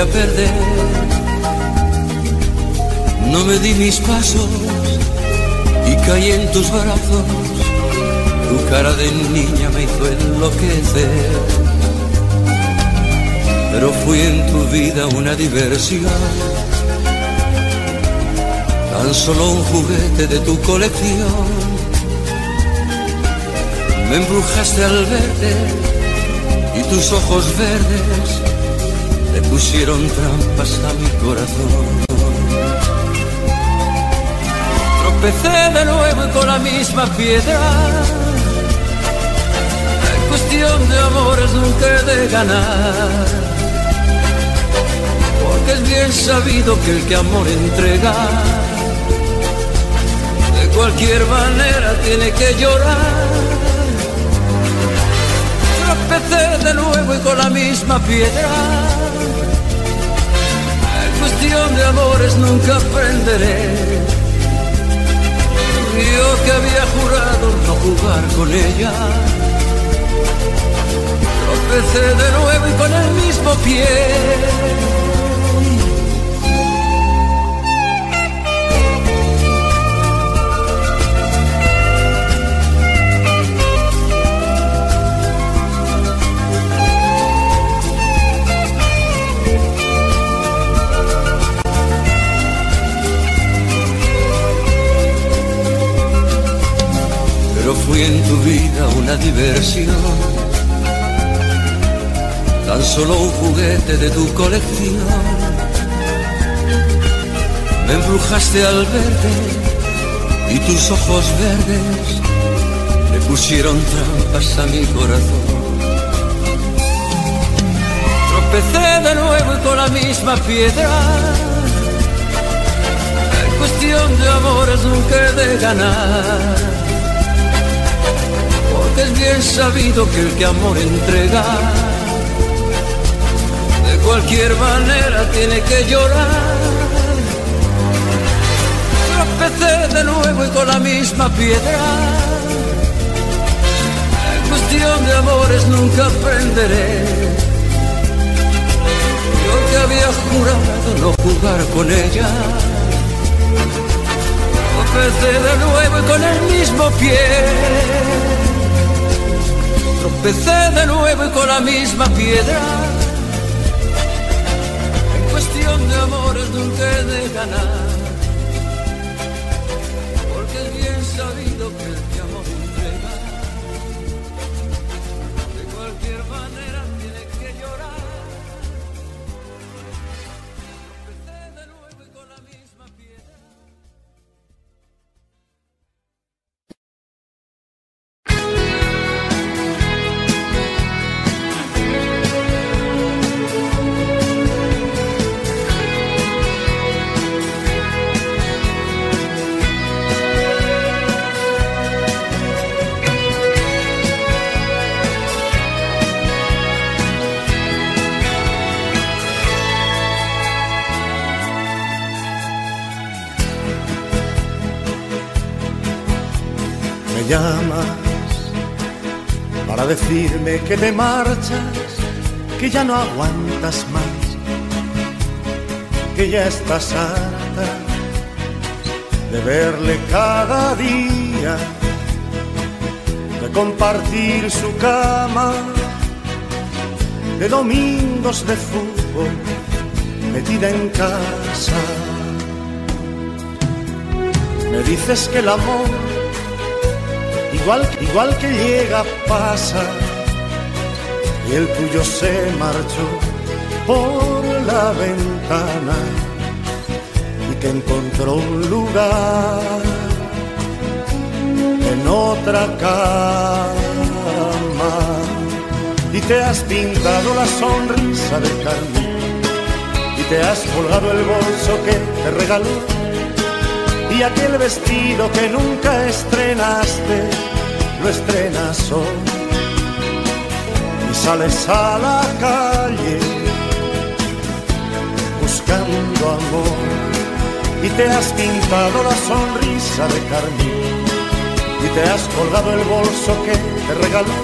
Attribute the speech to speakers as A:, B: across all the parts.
A: podría perder. No me di mis pasos y caí en tus brazos, tu cara de niña me hizo enloquecer. Pero fui en tu vida una diversión, tan solo un juguete de tu colección me embrujaste al verte y tus ojos verdes le pusieron trampas a mi corazón. Tropecé de nuevo y con la misma piedra. En cuestión de amores nunca he de ganar. Porque es bien sabido que el que amor entrega, de cualquier manera tiene que llorar tropecé de nuevo y con la misma piedra. De amores nunca aprenderé. Yo que había jurado no jugar con ella. Tropecé de nuevo y con el mismo pie. Fui en tu vida una diversión, tan solo un juguete de tu colección. Me embrujaste al verde y tus ojos verdes le pusieron trampas a mi corazón. Tropecé de nuevo y con la misma piedra. En cuestión de amores nunca de ganar es bien sabido que el que amor entrega, de cualquier manera tiene que llorar. Tropecé de nuevo y con la misma piedra. En cuestión de amores nunca aprenderé. Yo que había jurado no jugar con ella. Tropecé de nuevo y con el mismo pie Tropecé de nuevo y con la misma piedra. En cuestión de amores nunca he de ganar.
B: Llamas para decirme que te marchas, que ya no aguantas más, que ya estás harta de verle cada día, de compartir su cama, de domingos de fútbol metida en casa. Me dices que el amor igual, igual que llega, pasa, y el tuyo se marchó por la ventana y que encontró un lugar en otra cama. Y te has pintado la sonrisa de carne y te has colgado el bolso que te regaló y aquel vestido que nunca estrenaste, lo estrenas hoy. Y sales a la calle buscando amor y te has pintado la sonrisa de carmín y te has colgado el bolso que te regaló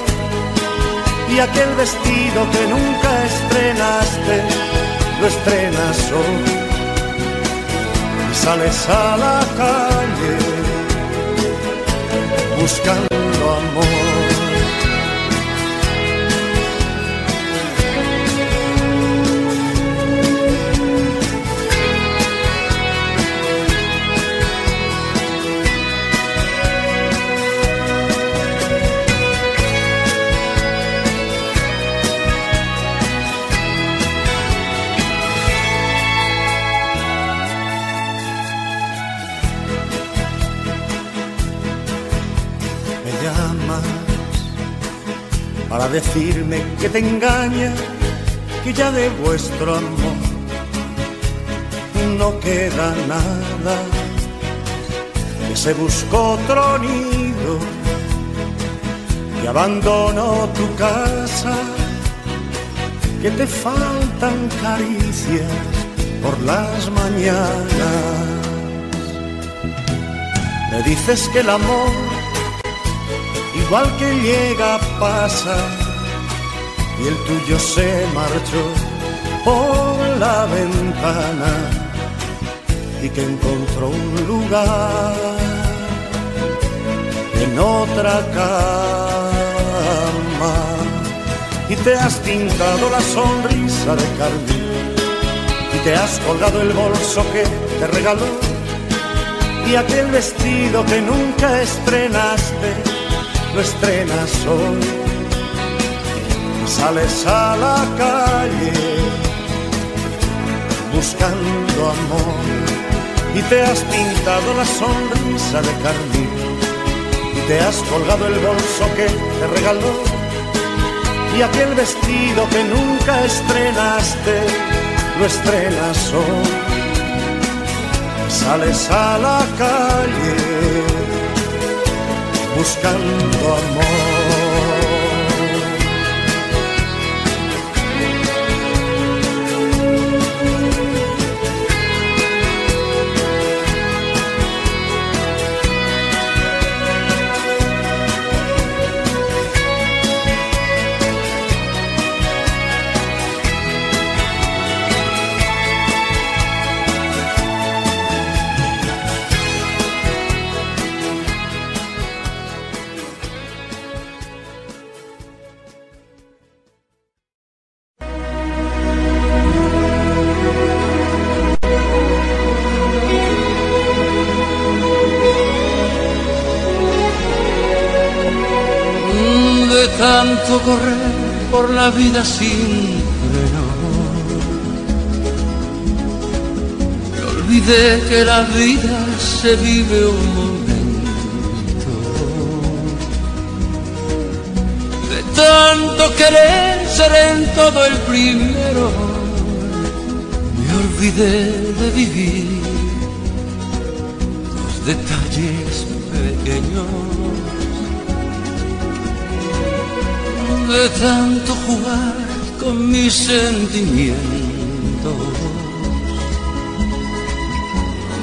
B: y aquel vestido que nunca estrenaste, lo estrenas hoy sales a la calle buscando amor. Decirme que te engaña, que ya de vuestro amor no queda nada, que se buscó otro nido, que abandonó tu casa, que te faltan caricias por las mañanas. Me dices que el amor igual que llega pasa y el tuyo se marchó por la ventana y que encontró un lugar en otra cama. Y te has pintado la sonrisa de carmín y te has colgado el bolso que te regaló y aquel vestido que nunca estrenaste lo estrenas hoy sales a la calle buscando amor y te has pintado la sonrisa de carmín y te has colgado el bolso que te regaló y aquel vestido que nunca estrenaste lo estrenas hoy. Sales a la calle buscando amor.
A: Vida sin. Me olvidé que la vida se vive un momento. De tanto querer ser en todo el primero, me olvidé de vivir los detalles de tanto jugar con mis sentimientos,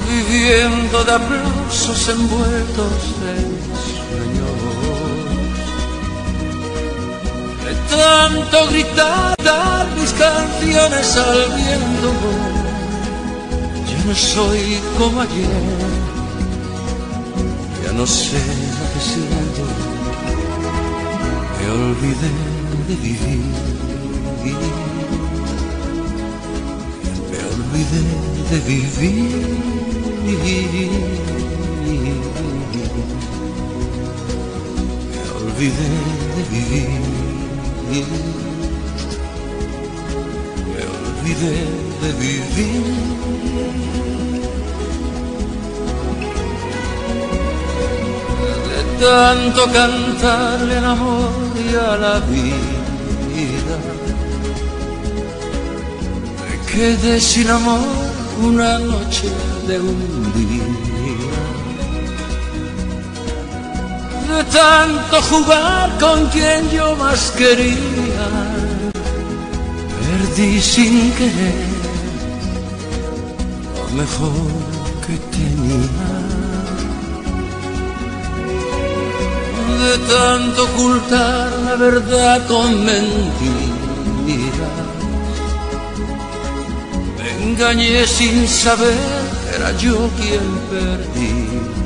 A: viviendo de aplausos envueltos en sueños, de tanto gritar mis canciones al viento, ya no soy como ayer, ya no sé lo que siento olvidé de vivir. Me olvidé de vivir. Me olvidé de vivir. Me olvidé de vivir. Tanto cantarle al amor y a la vida. Me quedé sin amor una noche de un día. De tanto jugar con quien yo más quería, perdí sin querer lo mejor tanto ocultar la verdad con mentiras. Me engañé sin saber, era yo quien perdía.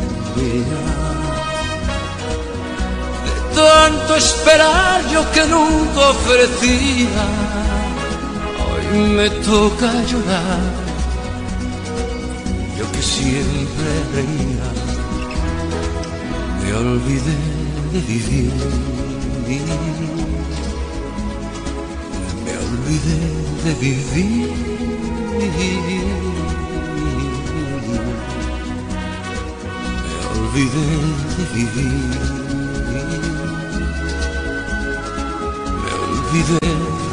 A: De tanto esperar yo que nunca ofrecía, hoy me toca llorar. Yo que siempre reía, me olvidé vivir. Me olvidé de vivir. Me olvidé de vivir. Me olvidé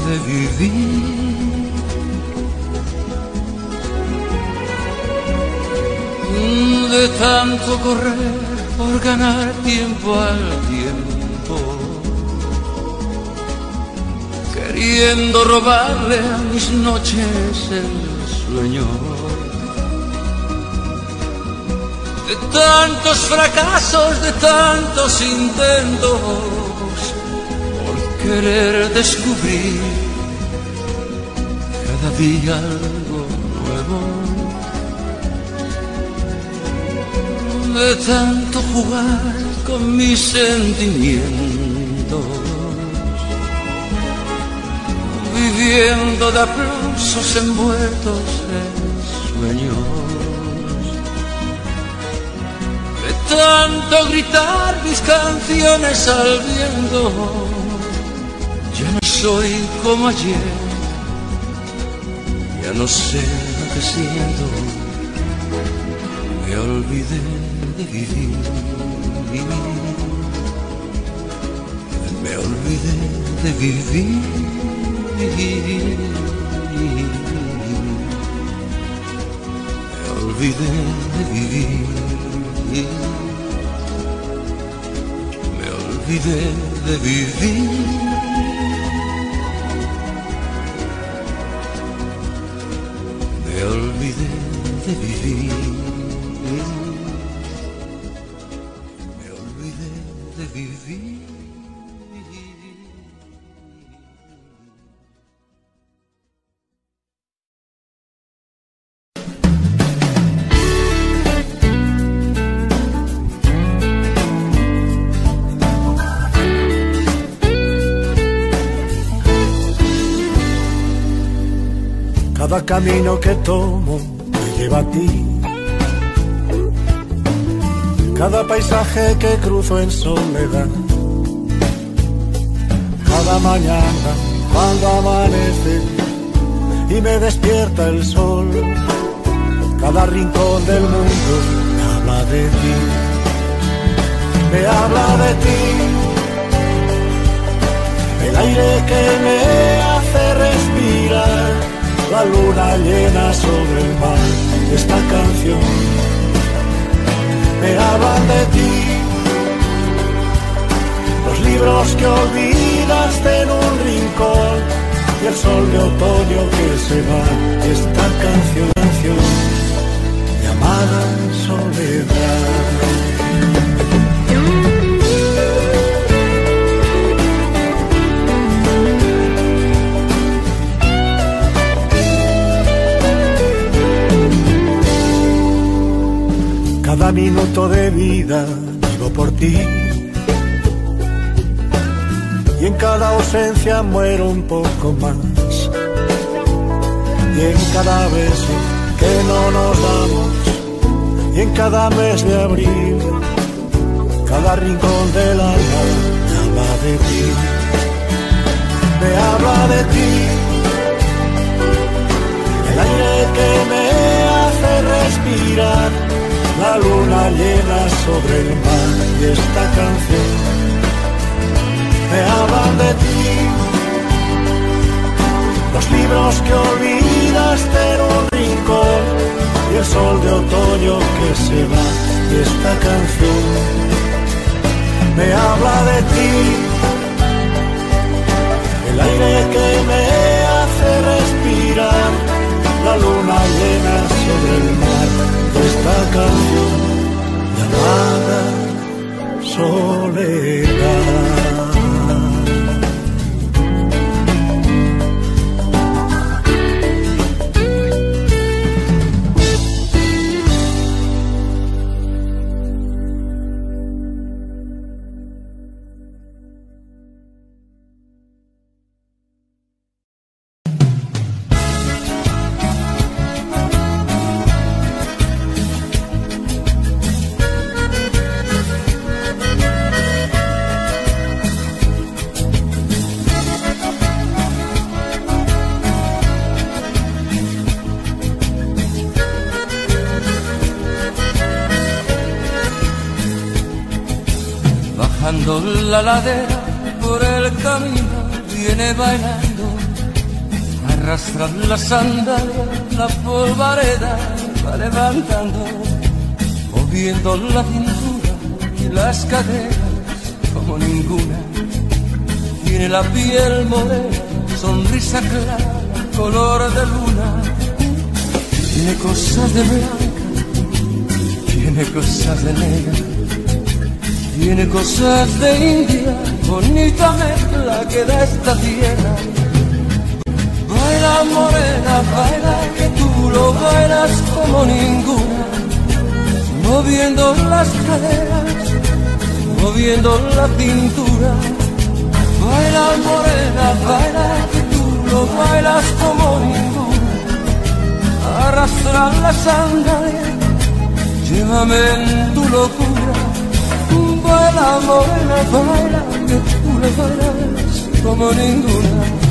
A: de vivir. De tanto correr por ganar tiempo al tiempo, queriendo robarle a mis noches el sueño. De tantos fracasos, de tantos intentos, por querer descubrir cada día de tanto jugar con mis sentimientos, viviendo de aplausos envueltos en sueños, de tanto gritar mis canciones al viento, ya no soy como ayer, ya no sé lo que siento, me olvidé de vivir. Me olvidé de vivir. Me olvidé de vivir. Me olvidé de vivir. Me olvidé de vivir.
B: Camino que tomo me lleva a ti. Cada paisaje que cruzo en soledad. Cada mañana cuando amanece y me despierta el sol. Cada rincón del mundo me habla de ti. Me habla de ti. El aire que me hace respirar la luna llena sobre el mar, esta canción me hablan de ti. Los libros que olvidaste en un rincón y el sol de otoño que se va, esta canción, canción llamada soledad. Cada minuto de vida vivo por ti. Y en cada ausencia muero un poco más. Y en cada beso que no nos damos. Y en cada mes de abril. Cada rincón del alma habla de ti. Me habla de ti. El aire que me hace respirar la luna llena sobre el mar y esta canción me hablan de ti. Los libros que olvidaste en un rincón y el sol de otoño que se va y esta canción me habla de ti. El aire que me hace respirar la luna llena sobre el escuchar esta canción llamada Soledad.
A: La ladera por el camino viene bailando, arrastra la sandalia, la polvareda va levantando, moviendo la cintura y las caderas como ninguna. Tiene la piel morena, sonrisa clara, color de luna. Tiene cosas de blanca, tiene cosas de negra tiene cosas de India, bonita mezcla que da esta tierra. Baila morena, baila que tú lo bailas como ninguna, moviendo las caderas, moviendo la cintura. Baila morena, baila que tú lo bailas como ninguna, arrastra la sangre, llévame en tu locura baila, morena, baila, que tú le bailas como ninguna.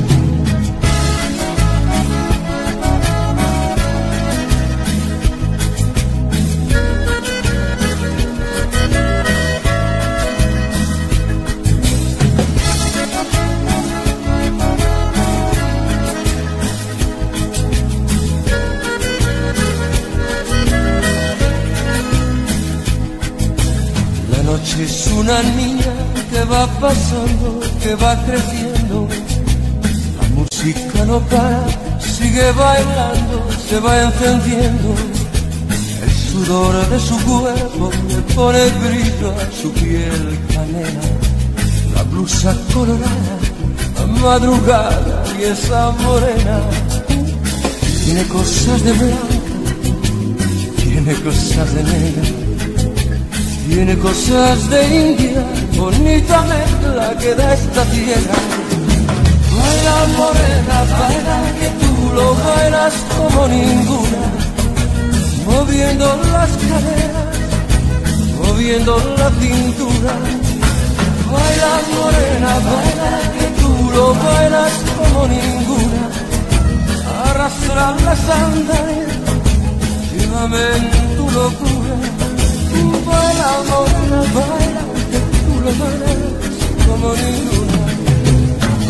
A: Una niña que va pasando, que va creciendo. La música no para, sigue bailando, se va encendiendo. El sudor de su cuerpo le pone brillo a su piel canela. La blusa colorada, madrugada y esa morena. Tiene cosas de blanca, tiene cosas de negra tiene cosas de India, bonita mezcla que da esta tierra. Baila morena, baila que tú lo bailas como ninguna, moviendo las caderas, moviendo la cintura. Baila morena, baila que tú lo bailas como ninguna, arrastra la sandalias, llévame en tu locura morena, baila, que tú lo bailas como ninguna.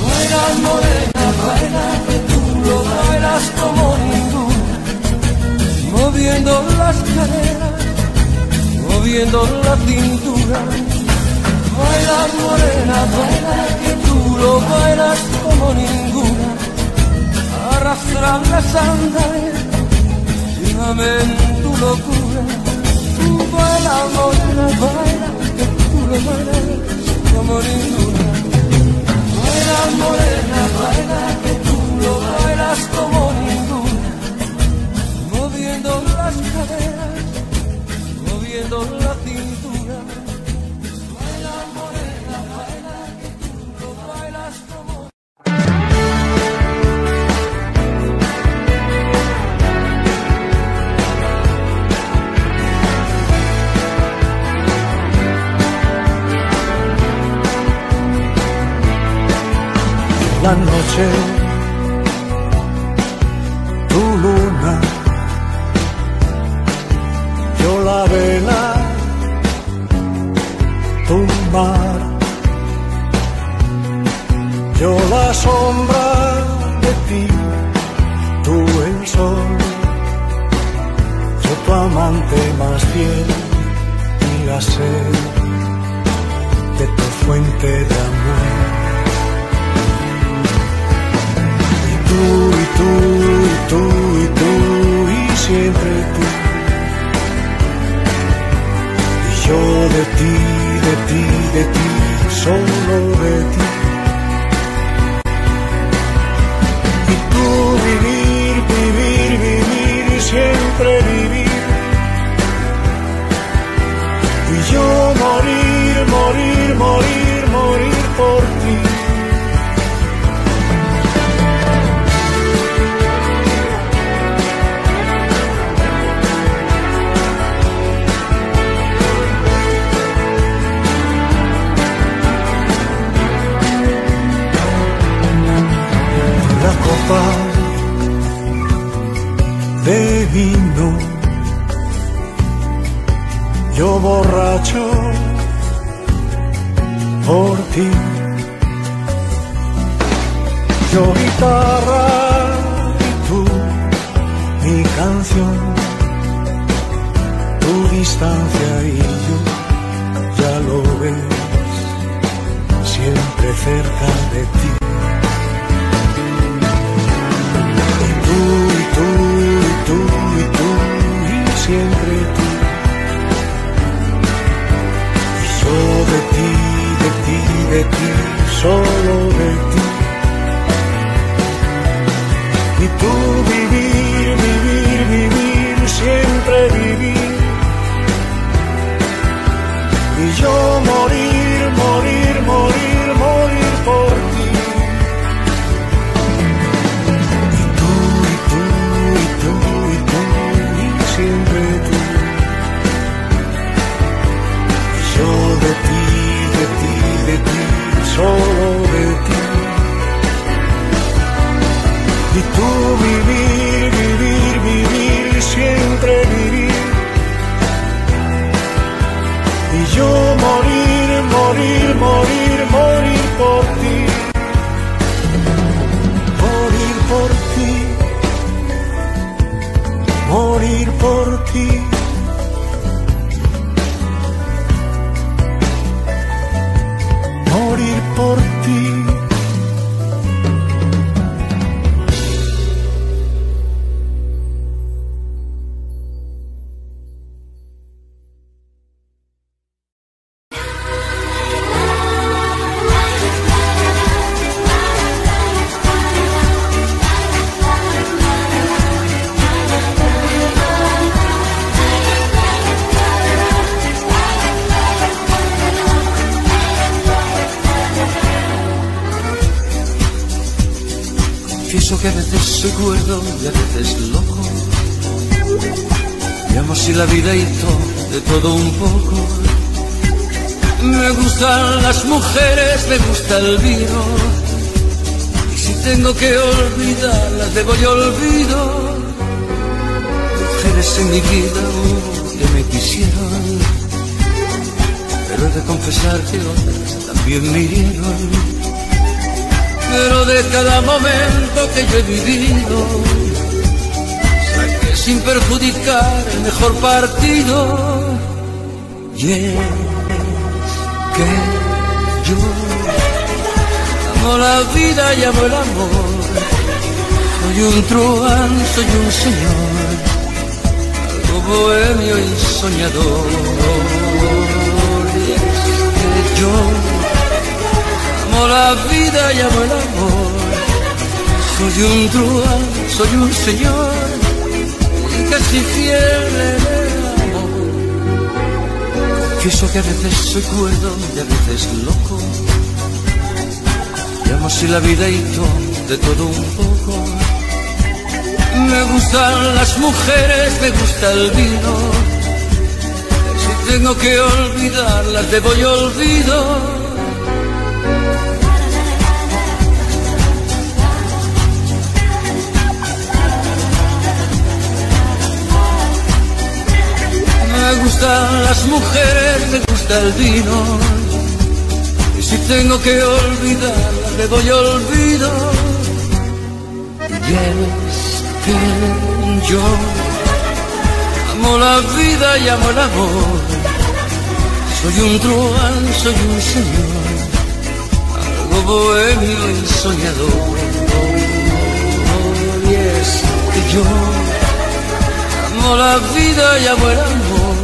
A: Baila, morena, baila, que tú lo bailas como ninguna. Moviendo las caderas, moviendo la cintura. Baila, morena, baila, que tú lo bailas como ninguna. Arrastra la sangre, llévame en tu locura baila, morena, baila, que tú lo bailas como ninguna. Baila, morena, baila, que tú lo bailas como ninguna. Moviendo las caderas, moviendo la
B: la noche, tu luna, yo la vela, tu mar, yo la sombra de ti, tú el sol, yo tu amante más fiel y la sed de tu fuente de amor. Tú y tú y tú y tú y siempre tú. Y yo de ti, de ti, de ti, solo de ti. Y tú vivir, vivir, vivir y siempre vivir. Y yo morir, morir, morir, morir por ti. De vino. Yo borracho por ti. Yo guitarra y tú mi canción, tu distancia y yo ya lo ves, siempre cerca de ti. De ti, solo de ti. Y tú vivir, vivir, vivir, siempre vivir. Y yo morir, morir, morir, tú vivir, vivir, vivir, siempre vivir. Y yo morir, morir, morir,
A: gusta el vino. Y si tengo que olvidarlas, debo yo olvido. Mujeres en mi vida hubo que me quisieron. Pero he de confesar que otras también me hirieron pero de cada momento que yo he vivido, saqué sin perjudicar el mejor partido. Y es que amo la vida y amo el amor. Soy un truán, soy un señor, algo bohemio y soñador. Que yo amo la vida y amo el amor. Soy un truán, soy un señor y casi fiel en el amor. Confieso que a veces soy cuerdo y a veces loco. Y amo así la vida y de todo un poco. Me gustan las mujeres, me gusta el vino. Si tengo que olvidarlas, debo yo olvido. Me gustan las mujeres, me gusta el vino. Y si tengo que olvidarla, le doy olvido. Y es que yo amo la vida y amo el amor. Soy un truán, soy un señor, algo bohemio y soñador. Y es que yo amo la vida y amo el amor.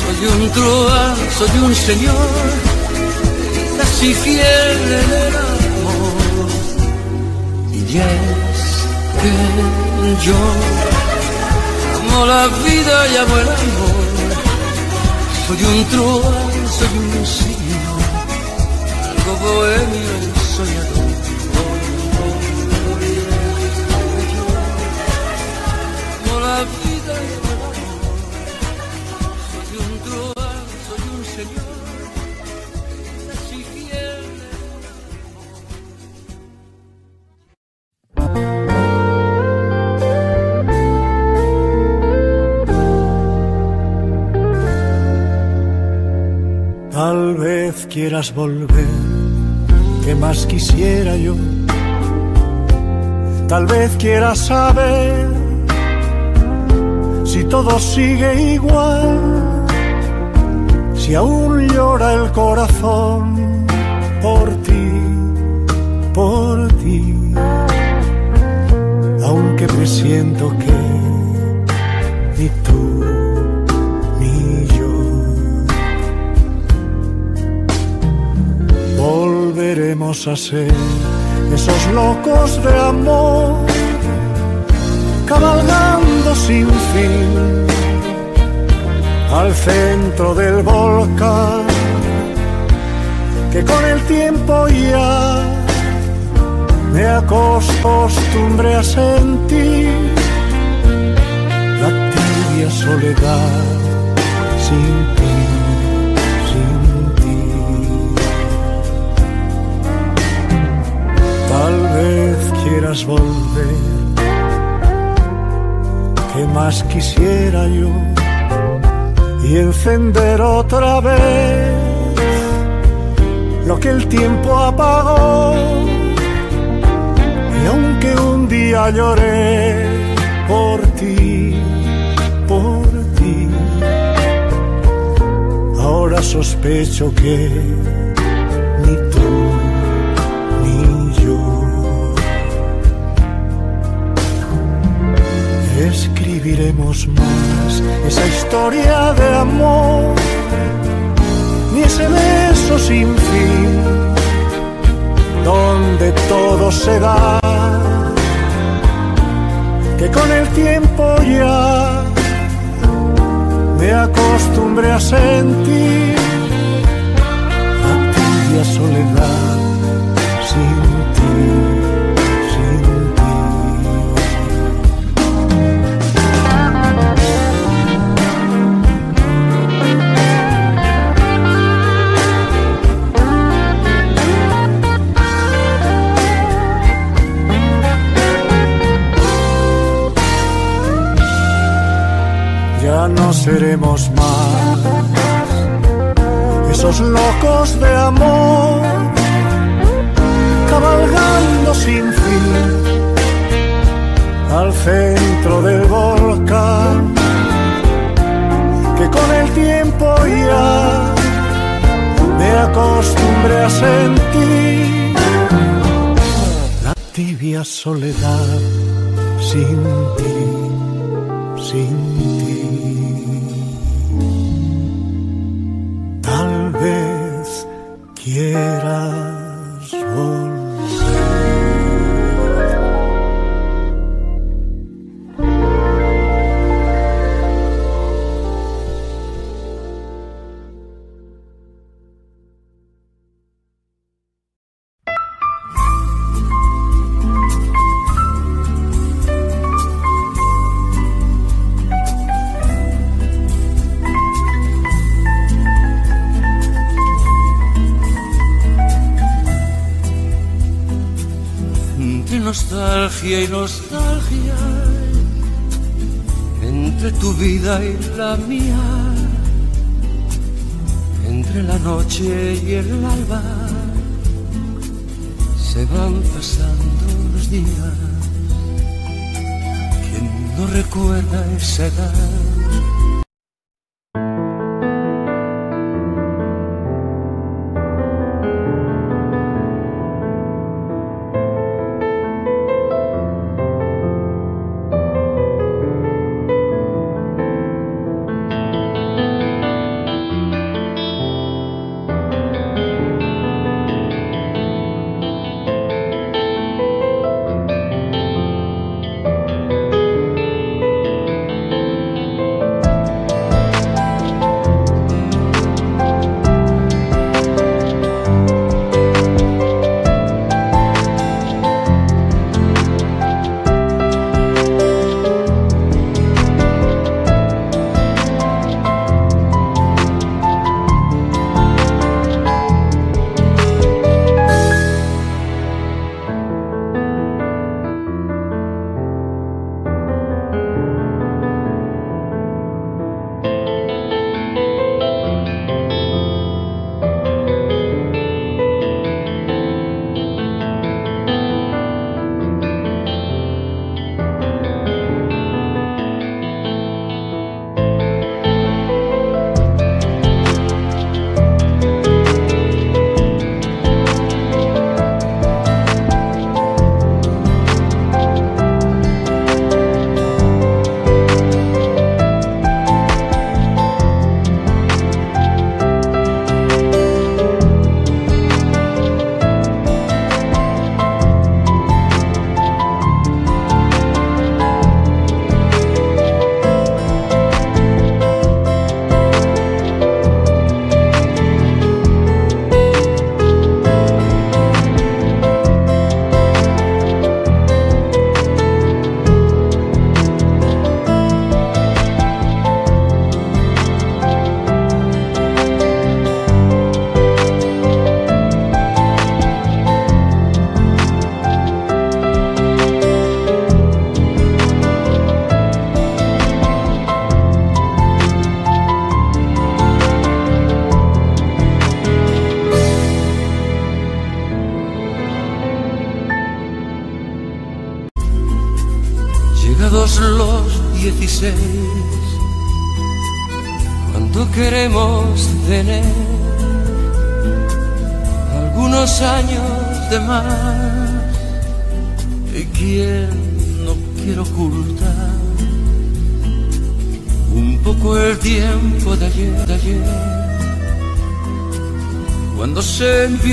A: Soy un truán, soy un señor, casi fiel en el amor. Y es que yo amo la vida y amo el amor. Soy un truán, soy un señor, algo bohemio
B: quieras volver, ¿qué más quisiera yo? Tal vez quieras saber si todo sigue igual, si aún llora el corazón por ti, por ti, aunque presiento que a ser esos locos de amor, cabalgando sin fin al centro del volcán, que con el tiempo ya me acostumbré a sentir la tibia soledad sin ti, Tal vez quieras volver, ¿qué más quisiera yo? Y encender otra vez lo que el tiempo apagó. Y aunque un día lloré por ti, por ti, ahora sospecho que escribiremos más. Esa historia de amor, ni ese beso sin fin donde todo se da, que con el tiempo ya me acostumbré a sentir la tibia soledad seremos más. Esos locos de amor, cabalgando sin fin al centro del volcán, que con el tiempo ya me acostumbré a sentir la tibia soledad sin ti,
A: nostalgia entre tu vida y la mía, entre la noche y el alba, se van pasando los días. ¿Quién no recuerda esa edad?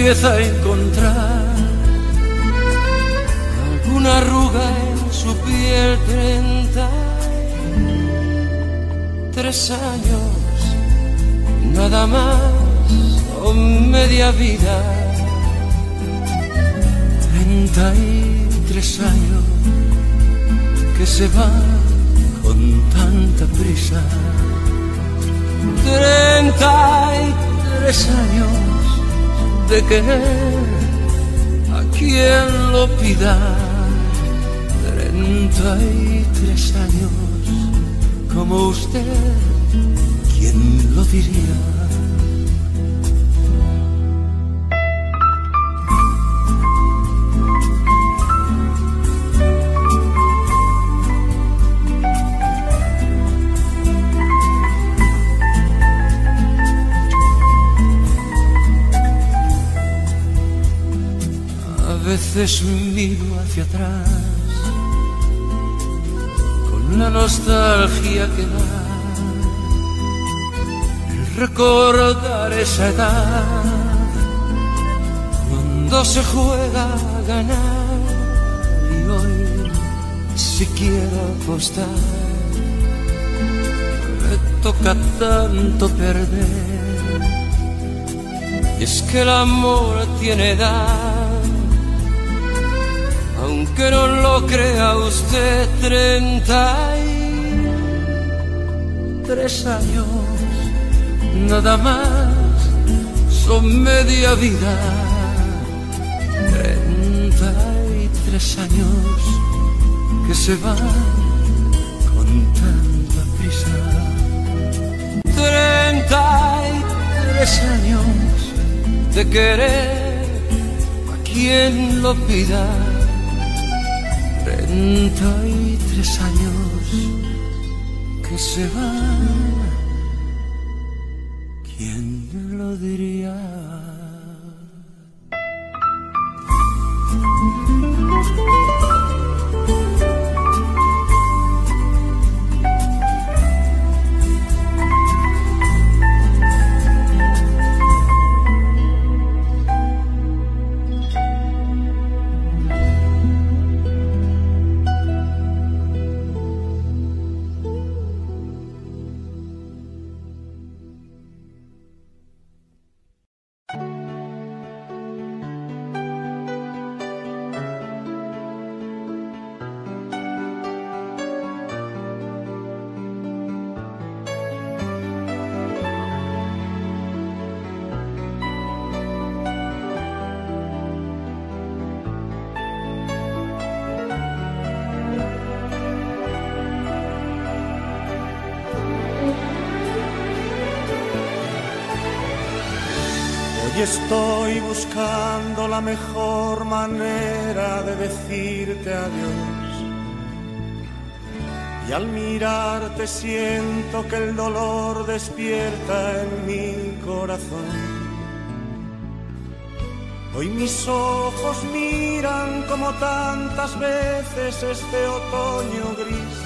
A: Empieza a encontrar treinta y tres años como usted, ¿quién lo diría? A veces recordar esa edad cuando se juega a ganar y hoy si quiero apostar. Me toca tanto perder. Es que el amor tiene edad. Aunque no lo crea usted, treinta y tres años, nada más, son media vida. Treinta y tres años que se van con tanta prisa. Treinta y tres años de querer a quien lo pida treinta y tres años que se van.
B: Hoy estoy buscando la mejor manera de decirte adiós. Y al mirarte siento que el dolor despierta en mi corazón. Hoy mis ojos miran como tantas veces este otoño gris.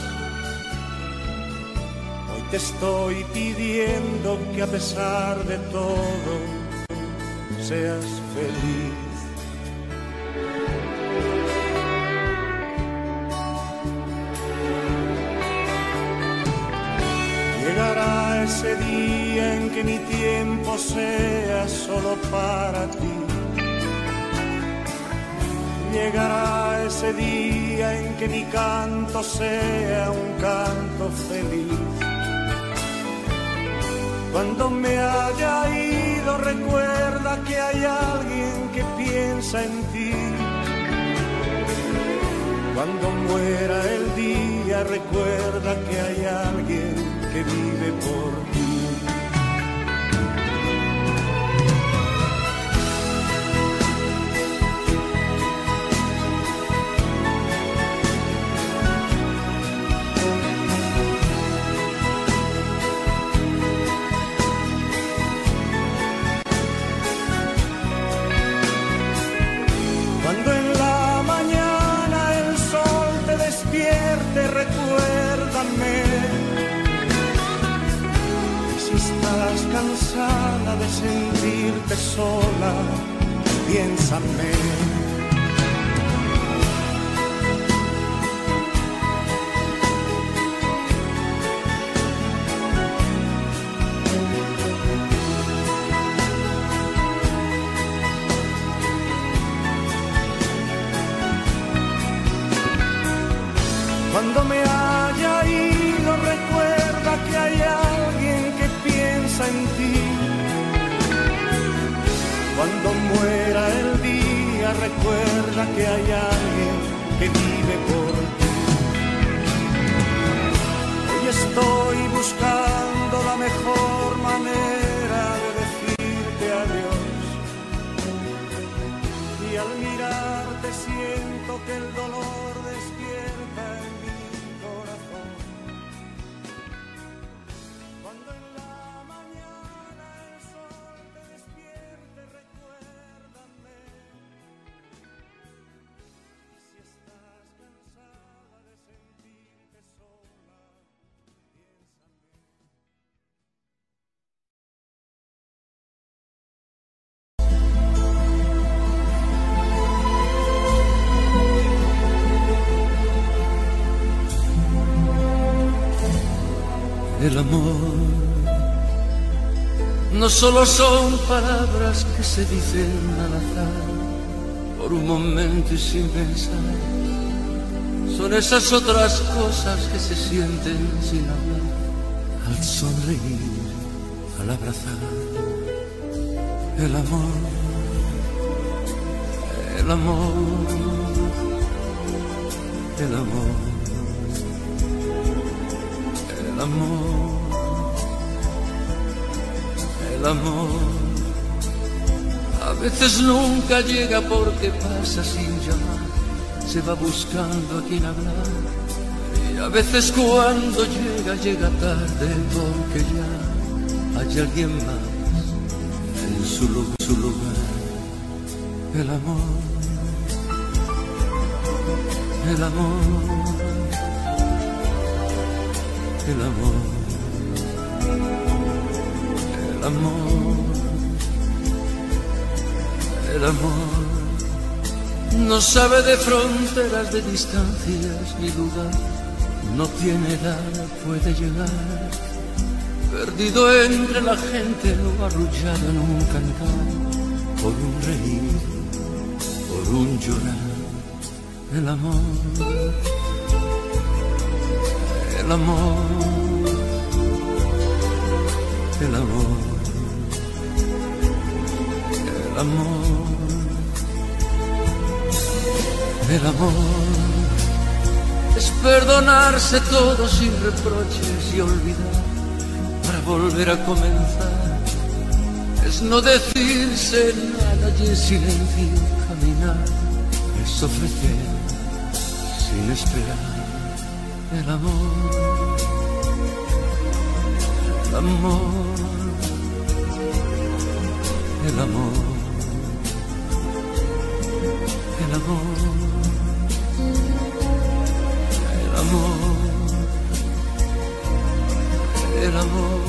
B: Hoy te estoy pidiendo que a pesar de todo seas feliz. Llegará ese día en que mi tiempo sea solo para ti. Llegará ese día en que mi canto sea un canto feliz. Cuando me haya ido recuerda que hay alguien que piensa en ti. Cuando muera el día recuerda que hay alguien que vive por ti. De sentirte sola, piénsame. Recuerda que hay alguien que vive por ti. Hoy estoy buscando la mejor manera de decirte adiós. Y al mirarte siento que el dolor El
A: amor no solo son palabras que se dicen al azar por un momento y sin pensar. Son esas otras cosas que se sienten sin hablar al sonreír, al abrazar. El amor, el amor, el amor el amor, el amor. A veces nunca llega porque pasa sin llamar, se va buscando a quien hablar. Y a veces cuando llega, llega tarde porque ya hay alguien más en su, su lugar. El amor, el amor el amor, el amor, el amor. No sabe de fronteras, de distancias ni lugar, no tiene edad, puede llegar. Perdido entre la gente o arrullado en un cantar, por un reír, por un llorar, el amor el amor, el amor, el amor, el amor. Es perdonarse todo sin reproches y olvidar para volver a comenzar. Es no decirse nada y en silencio caminar, es ofrecer sin esperar el amor, el amor, el amor, el amor, el amor, el amor,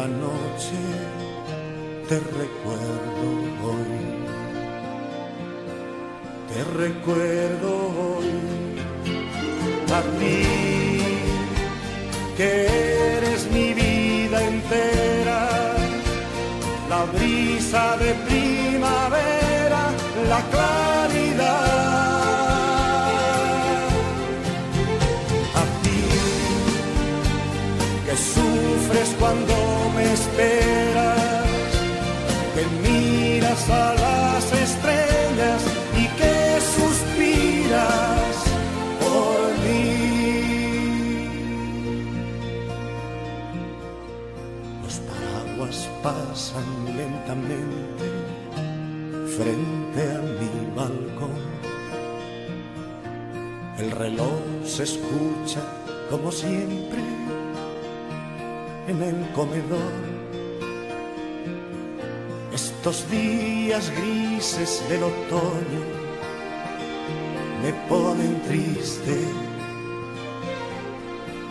B: la noche te recuerdo hoy, te recuerdo hoy a ti que eres mi vida entera la brisa de primavera, la claridad. A ti que sufres cuando a las estrellas y que suspiras por mí. Los paraguas pasan lentamente frente a mi balcón. El reloj se escucha como siempre en el comedor. Estos días grises del otoño me ponen triste.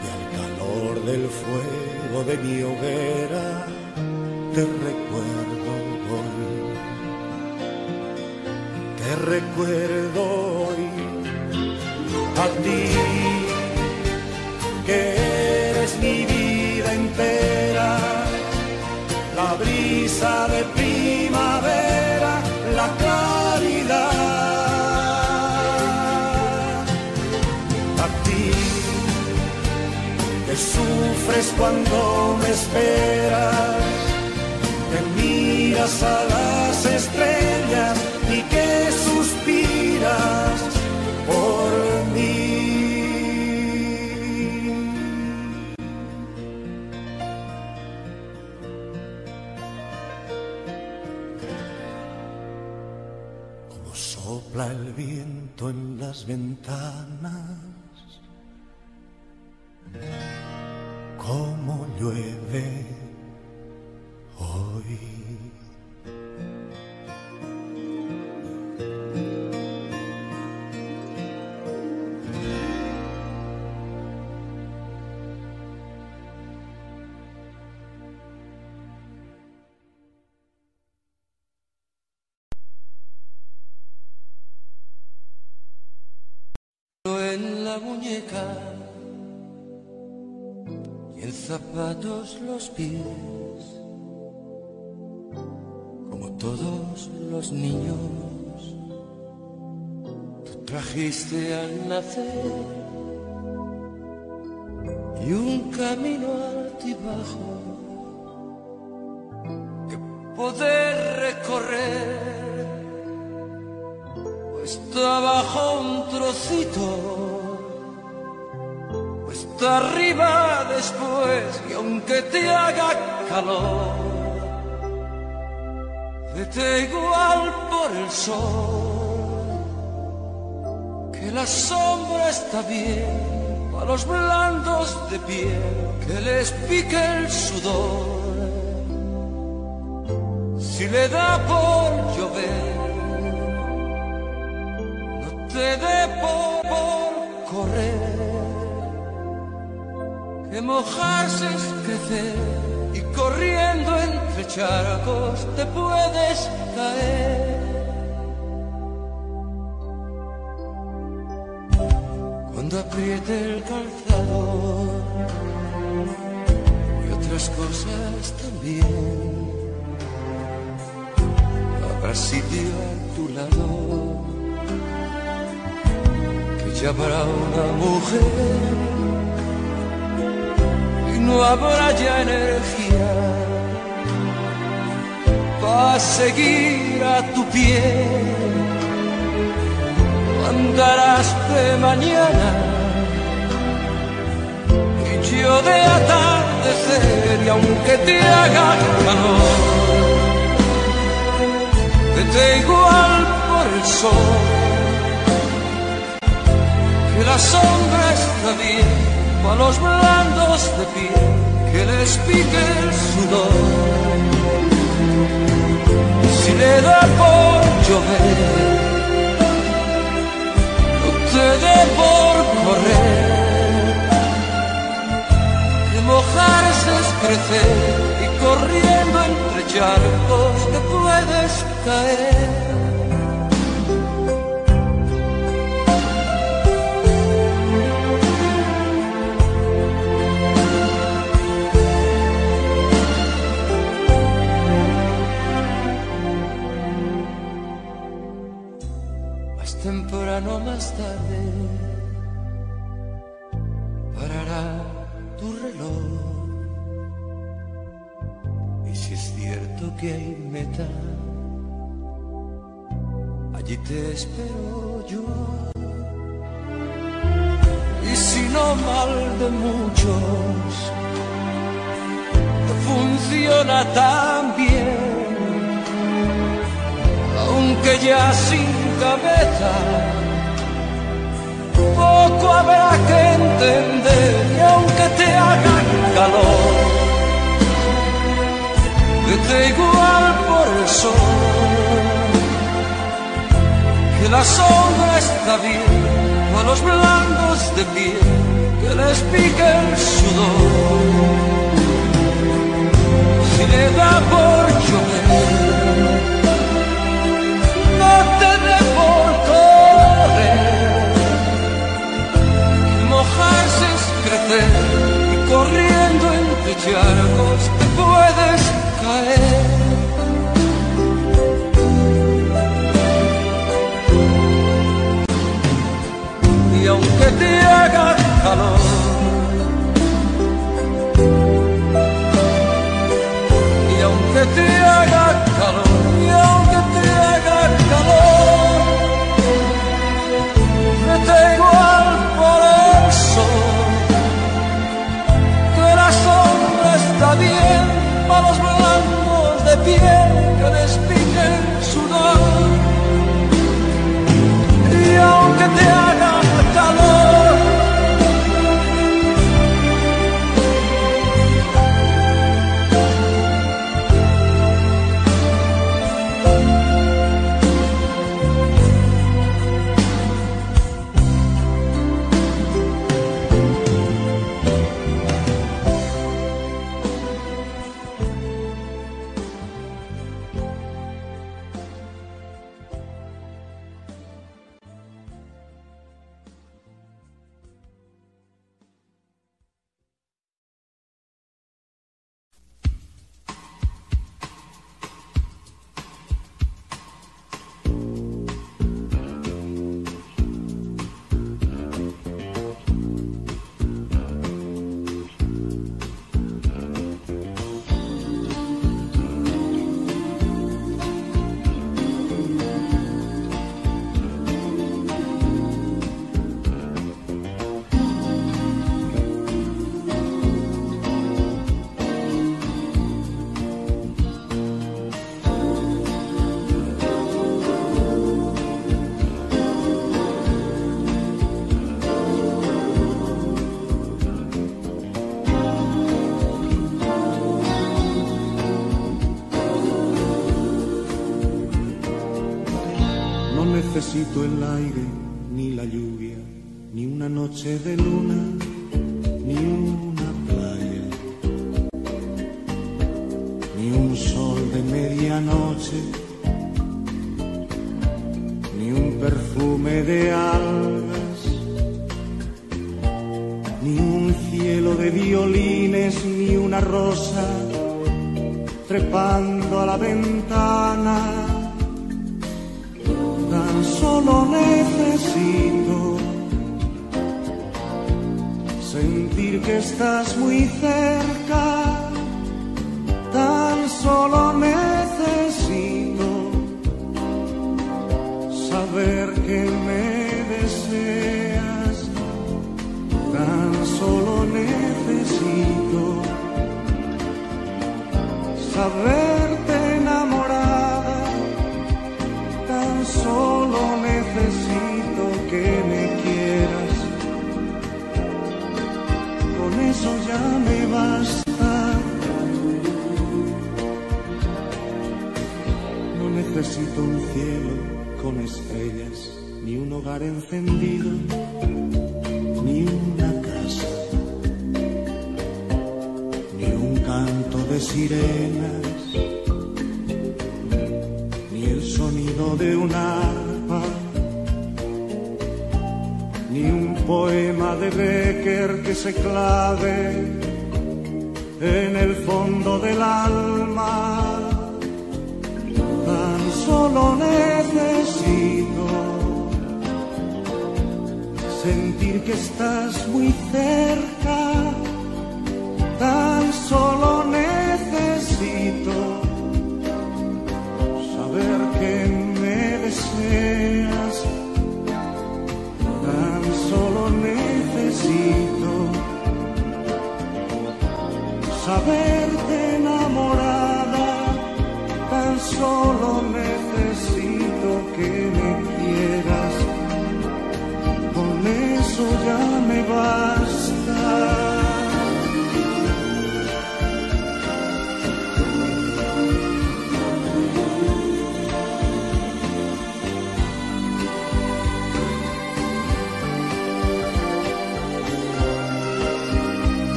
B: Y al calor del fuego de mi hoguera cuando me esperas, que miras a las estrellas y que suspiras por mí. Como sopla el viento en las ventanas llueve hoy.
A: Y un camino altibajo que poder recorrer Cuesta abajo un trocito, cuesta arriba después, y aunque te haga calor, vete igual por el sol. Que la sombra está bien a los blandos de piel, que les pique el sudor. Si le da por llover, no te dé por, por correr, que mojarse es crecer y corriendo entre charcos te puedes caer. Cuando apriete el calzador. Y otras cosas también, habrá sitio a tu lado que llamará una mujer. No habrá ya energía para seguir a tu pie. Andarás de mañana y yo de atardecer y aunque te haga calor, vete igual por el sol, que la sombra está bien a los blandos de piel que les pique el sudor. Si le da por llover, dé por correr, que mojarse es crecer y corriendo entre charcos te puedes caer. Temprano más tarde parará tu reloj. Y si es cierto que hay meta, allí te espero yo. Y si no mal de muchos, funciona tan bien, aunque ya sin cabeza. Poco habrá que entender y aunque te haga calor, vete igual por el sol. Que la sombra está bien a los blandos de piel que les pique el sudor. Si le da por llover y corriendo entre charcos puedes caer. Y aunque te haga calor,
B: la lluvia, ni una noche de luna, ni un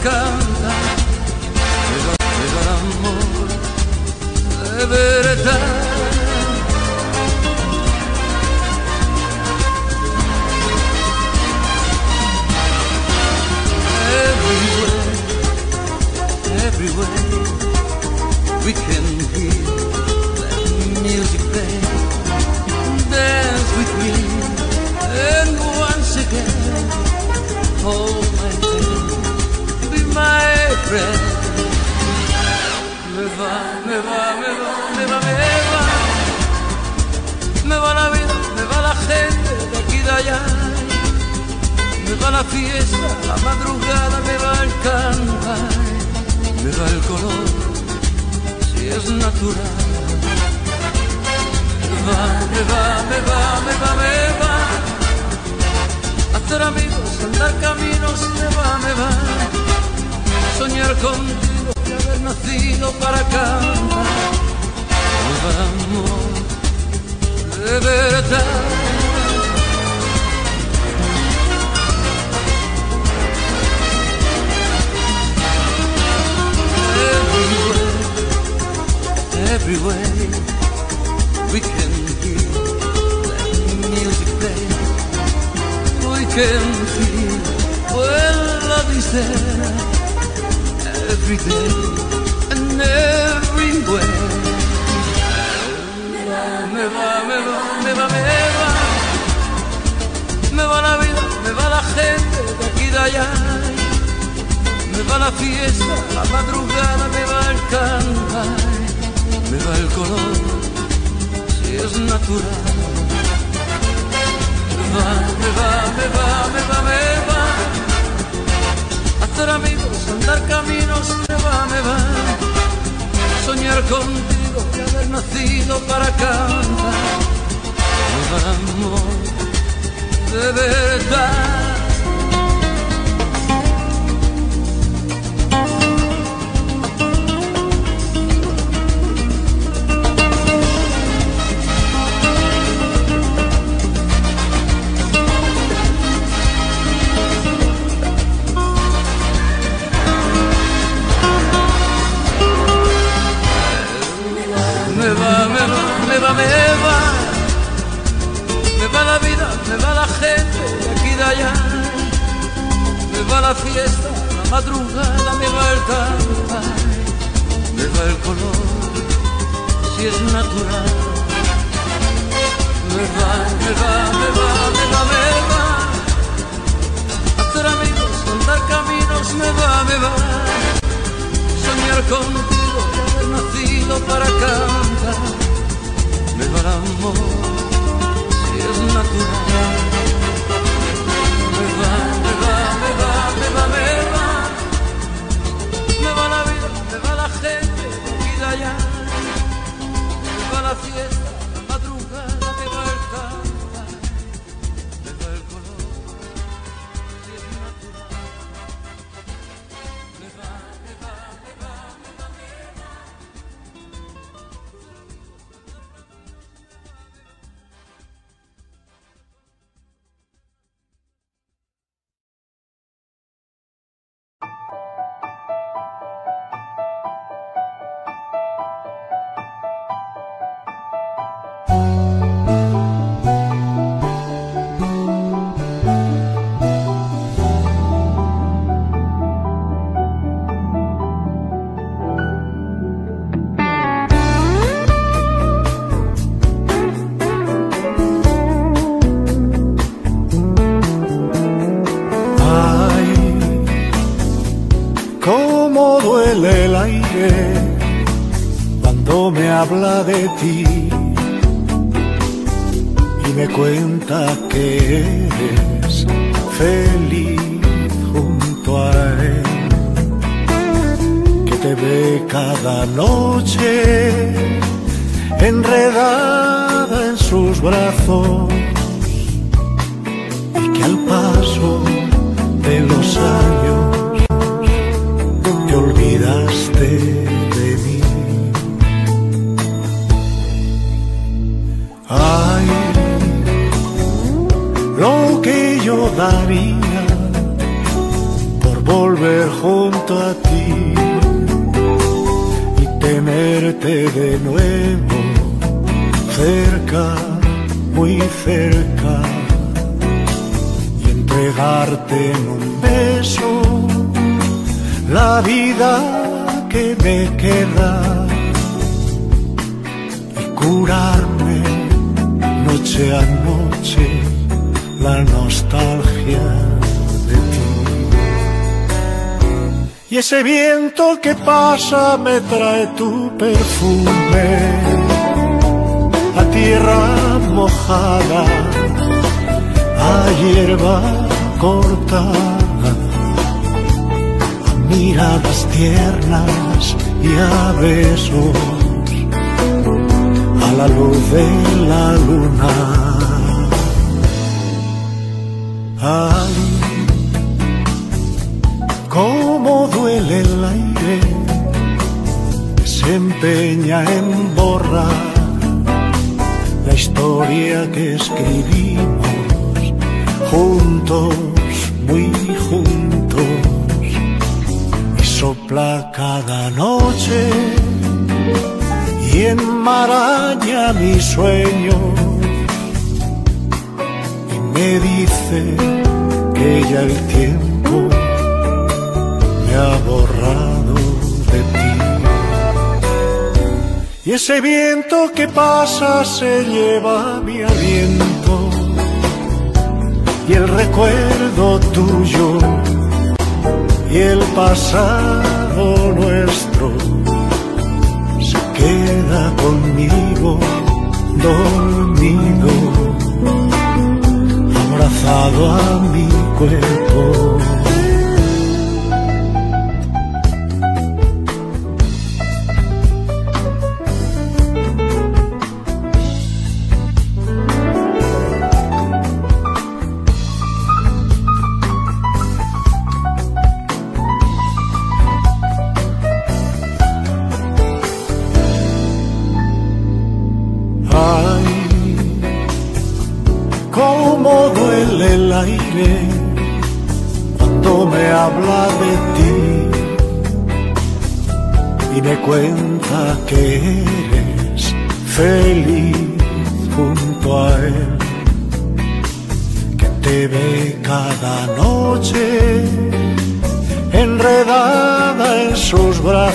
A: canta, es el amor de verdad. va la fiesta, la madrugada me va el cantar, me va el color, si es natural. Me va, me va, me va, me va, me va. Hacer amigos, andar caminos, me va, me va. Soñar contigo y haber nacido para cantar. Me va, amor, de verdad. Everywhere, everywhere we can hear that music play. We can feel when love is there every day and everywhere. Me va, me va, me va, me va. Me va la vida, me va la gente de aquí de allá. Me va la fiesta, la madrugada, me va el cantar, me va el color, si es natural. Me va, me va, me va, me va, me va. Hacer amigos, andar caminos, me va, me va. Soñar contigo y haber nacido para cantar. Me va, amor, de verdad. Fiesta, la madrugada, me va el cantar. Me va el color, si es natural. Me va, me va, me va, me va, me va. Hacer amigos, andar caminos, me va, me va. Soñar contigo haber nacido para cantar. Me va el amor, si es natural. Va, me va, me va. La vida, me va la gente aquí de allá. Me va la fiesta,
B: y me cuenta que eres feliz junto a él, que te ve cada noche enredada en sus brazos y que al paso de los años te olvidaste daría por volver junto a ti y tenerte de nuevo cerca, muy cerca y entregarte en un beso la vida que me queda y curarme noche a noche la nostalgia de ti. Y ese viento que pasa me trae tu perfume a tierra mojada a hierba cortada, a miradas tiernas y a besos, a la luz de la luna. Ay, cómo duele el aire que se empeña en borrar la historia que escribimos juntos, muy juntos, y sopla cada noche y enmaraña mis sueños me dice que ya el tiempo me ha borrado de ti. Y ese viento que pasa se lleva mi aliento y el recuerdo tuyo y el pasado nuestro se queda conmigo dormido abrazado a mi cuerpo.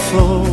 B: floor.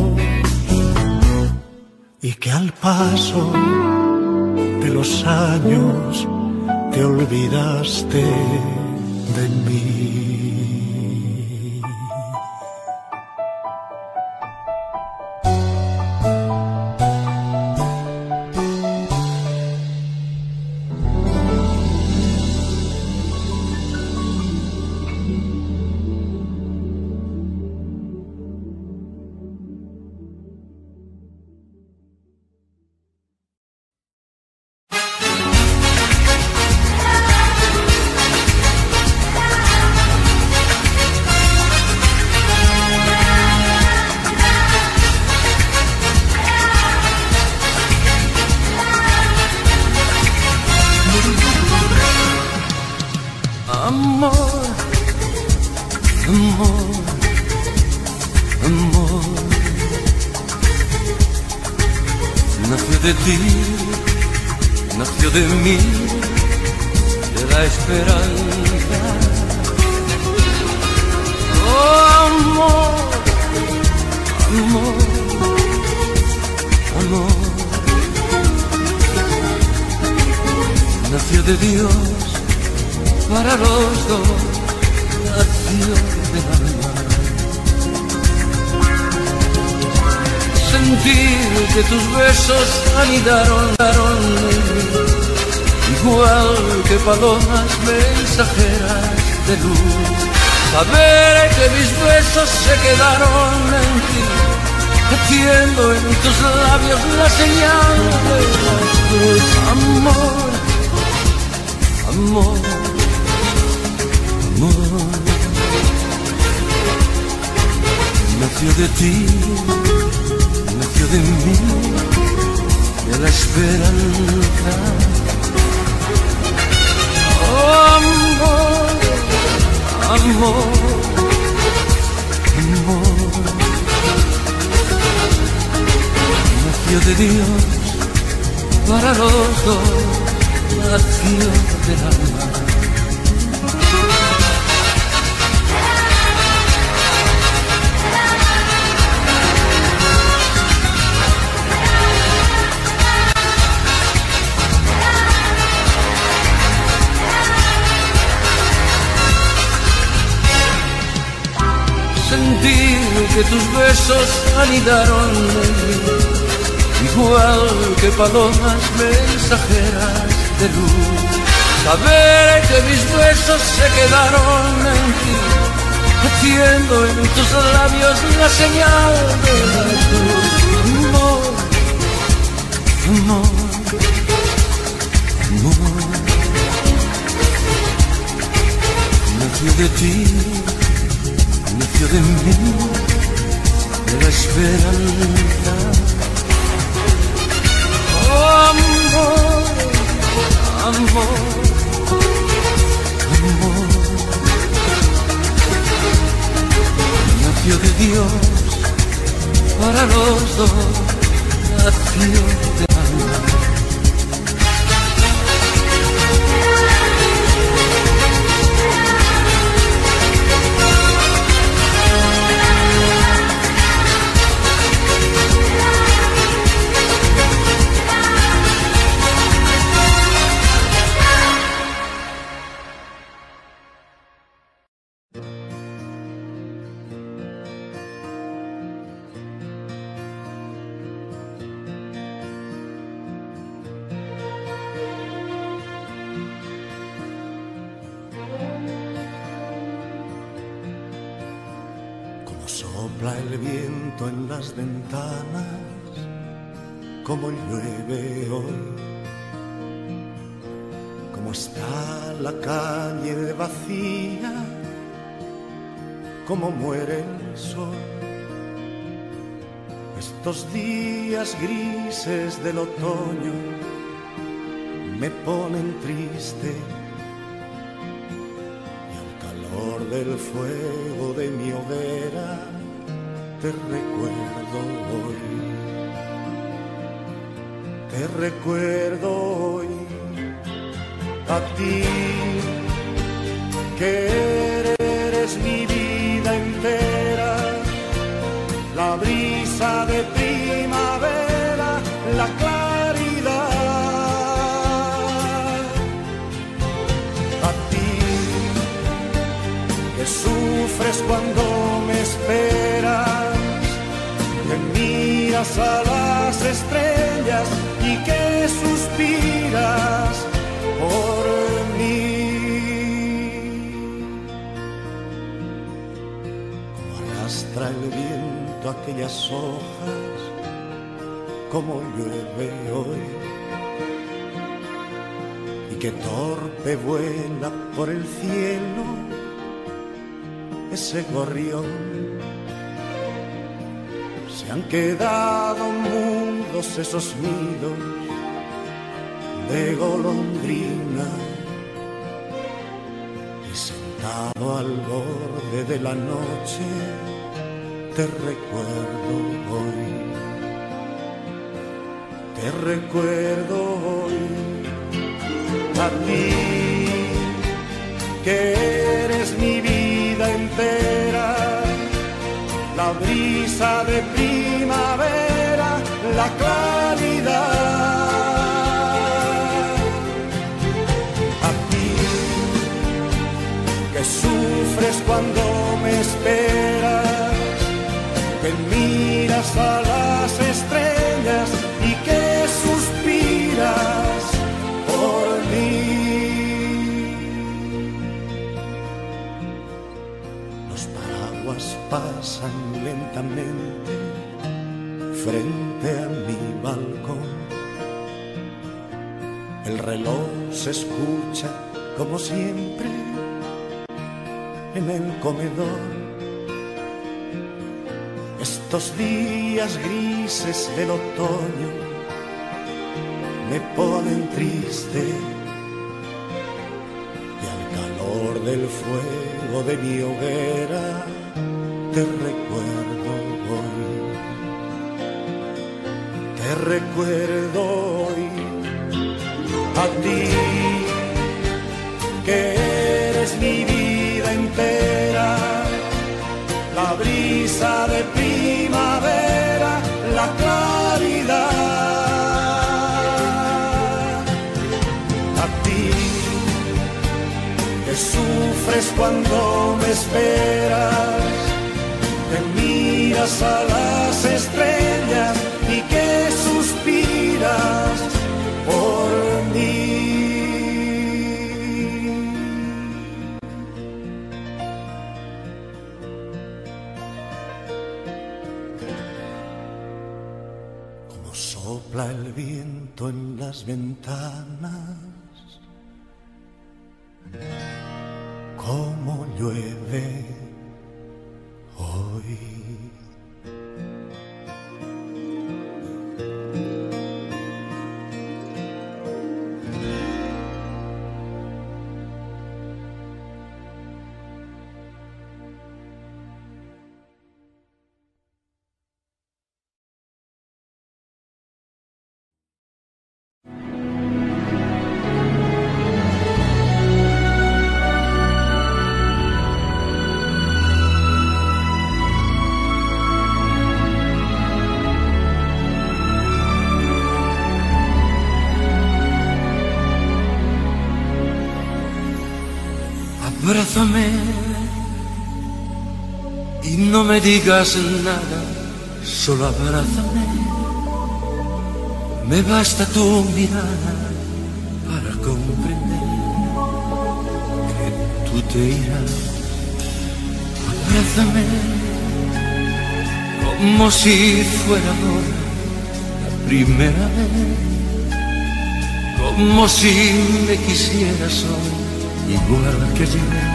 B: Sopla el viento en las ventanas, como llueve hoy. Como está la calle vacía, como muere el sol. Estos días grises del otoño me ponen triste del fuego de mi hoguera te recuerdo hoy. Te recuerdo hoy a ti a las estrellas y que suspiras por mí. Como arrastra el viento aquellas hojas, como llueve hoy y que torpe vuela por el cielo ese gorrión. Han quedado mudos esos nidos de golondrina y sentado al borde de la noche te recuerdo hoy. Te recuerdo hoy a ti, que brisa de primavera, la claridad. A ti, que sufres cuando me esperas, que miras a las frente a mi balcón. El reloj se escucha como siempre en el comedor. Estos días grises del otoño me ponen triste y al calor del fuego de mi hoguera te recuerdo hoy a ti que eres mi vida entera, la brisa de primavera, la claridad. A ti que sufres cuando me esperas, que miras a las estrellas y que viento en las ventanas, como llueve
A: Abrázame y no me digas nada, solo abrázame. Me basta tu mirada para comprender que tú te irás. Abrázame como si fuera ahora la primera vez, como si me quisieras hoy igual que ayer.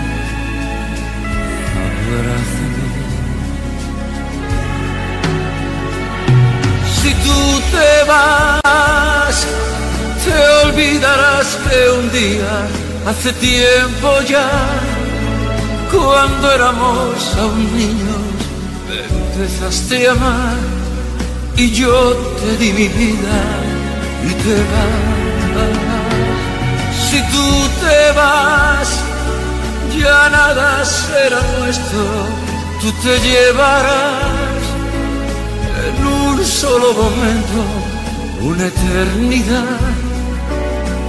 A: Si tú te vas, te olvidarás que un día, hace tiempo ya, cuando éramos aún niños, me empezaste a amar y yo te di mi vida y te vas. Si tú te vas, ya nada será nuestro, tú te llevarás en un solo momento una eternidad.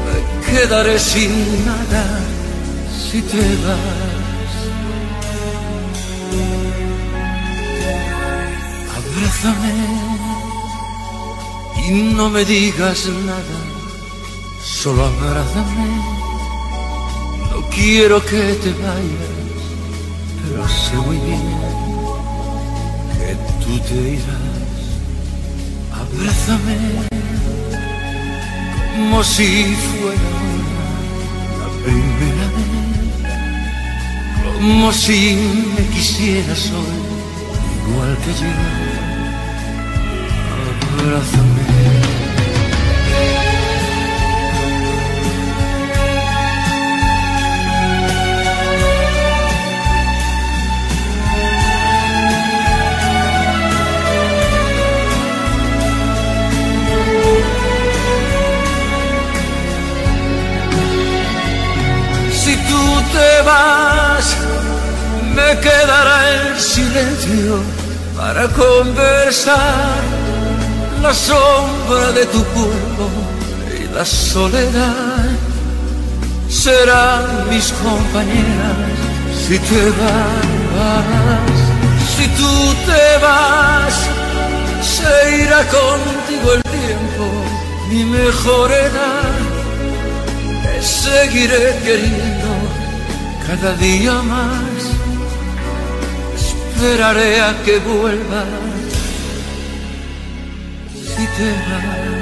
A: Me quedaré sin nada si te vas. Abrázame y no me digas nada solo abrázame. Quiero que te vayas, pero sé muy bien que tú te irás. Abrázame como si fuera la primera vez, como si me quisieras hoy, igual que yo. Abrázame. Vas, me quedará el silencio para conversar, la sombra de tu cuerpo y la soledad serán mis compañeras. Si te vas, si tú te vas, se irá contigo el tiempo, mi mejor edad, te seguiré queriendo cada día más esperaré a que vuelvas si te vas.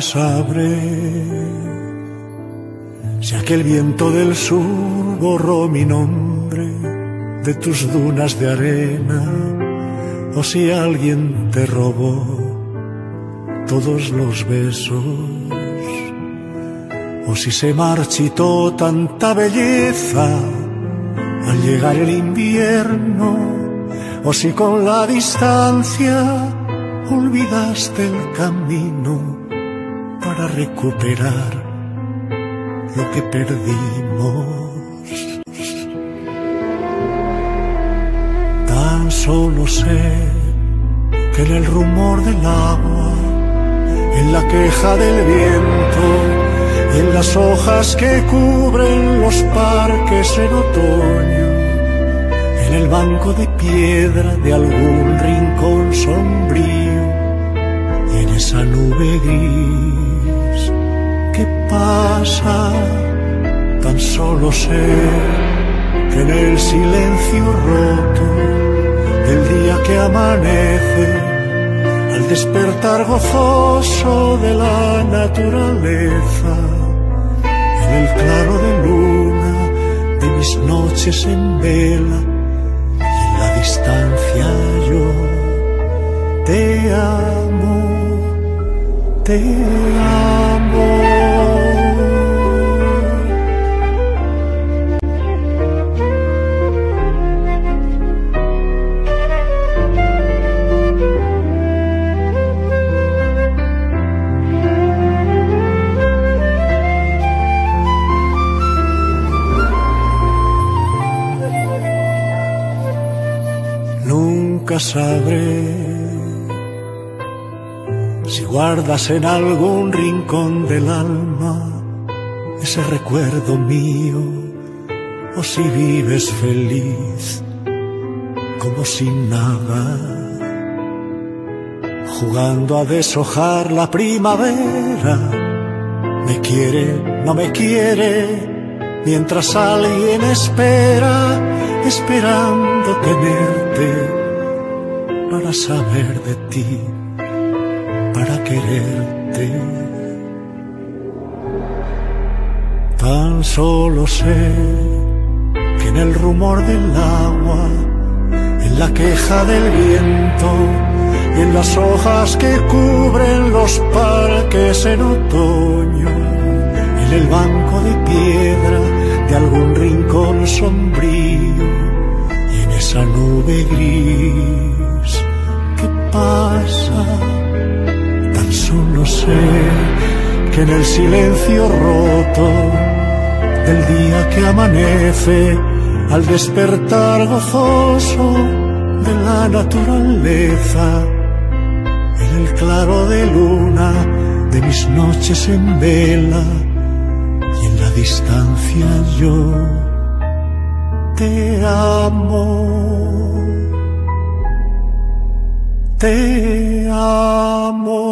B: Sabré si aquel viento del sur borró mi nombre de tus dunas de arena o si alguien te robó todos los besos o si se marchitó tanta belleza al llegar el invierno o si con la distancia olvidaste el camino para recuperar lo que perdimos. Tan solo sé que en el rumor del agua, en la queja del viento en las hojas que cubren los parques en otoño, en el banco de piedra de algún rincón sombrío en esa nube gris pasa, tan solo sé que en el silencio roto del día que amanece, al despertar gozoso de la naturaleza, en el claro de luna de mis noches en vela y en la distancia yo te amo, te amo. Sabré si guardas en algún rincón del alma ese recuerdo mío o si vives feliz como sin nada, jugando a deshojar la primavera. Me quiere, no me quiere, mientras alguien espera, esperando tenerte para saber de ti, para quererte. Tan solo sé que en el rumor del agua, en la queja del viento, y en las hojas que cubren los parques en otoño, en el banco de piedra de algún rincón sombrío, y en esa nube gris pasa, tan solo sé que en el silencio roto del día que amanece, al despertar gozoso de la naturaleza, en el claro de luna de mis noches en vela y en la distancia yo te amo, te amo.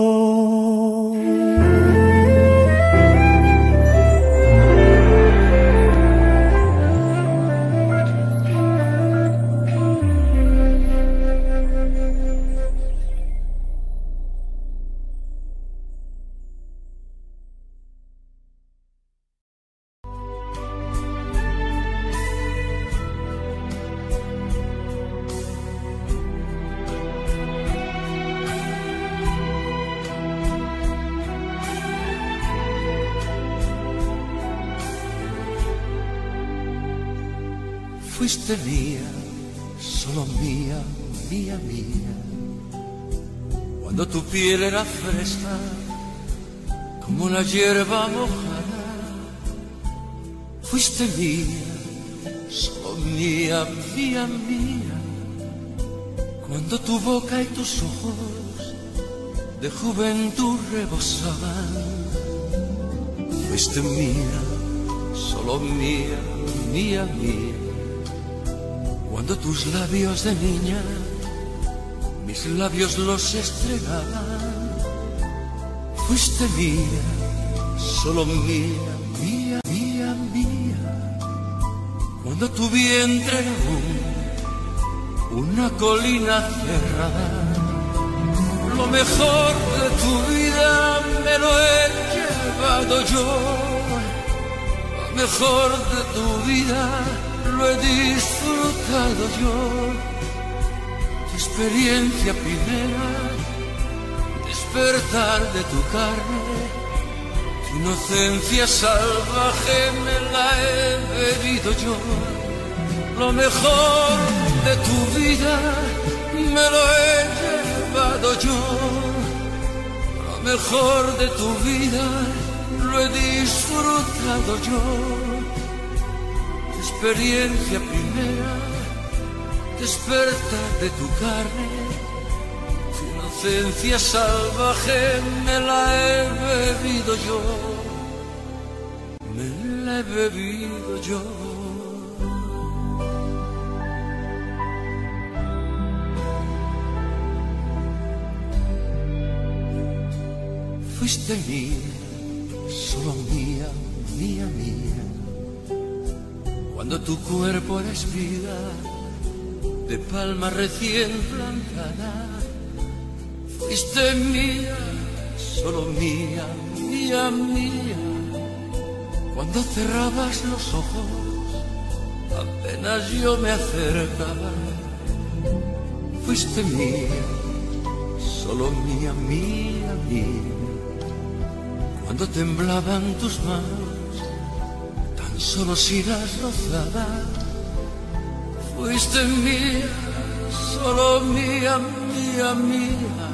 A: Fuiste mía, solo mía, mía, mía. Cuando tu piel era fresca, como una hierba mojada. Fuiste mía, solo mía, mía, mía. Cuando tu boca y tus ojos de juventud rebosaban. Fuiste mía, solo mía, mía, mía. Cuando tus labios de niña, mis labios los estrenaban, fuiste mía, solo mía, mía, mía, mía. Cuando tu vientre era una colina cerrada, lo mejor de tu vida me lo he llevado yo, lo mejor de tu vida lo he disfrutado yo. Tu experiencia primera, despertar de tu carne, tu inocencia salvaje me la he bebido yo. Lo mejor de tu vida me lo he llevado yo. Lo mejor de tu vida lo he disfrutado yo experiencia primera, despertar de tu carne, tu inocencia salvaje me la he bebido yo, me la he bebido yo. Fuiste mía, solo mía, mía, mía, cuando tu cuerpo era vida de palma recién plantada Fuiste mía, solo mía, mía, mía. Cuando cerrabas los ojos, apenas yo me acercaba. Fuiste mía, solo mía, mía, mía. Cuando temblaban tus manos, tan solo si las rozaba. Fuiste mía, solo mía, mía, mía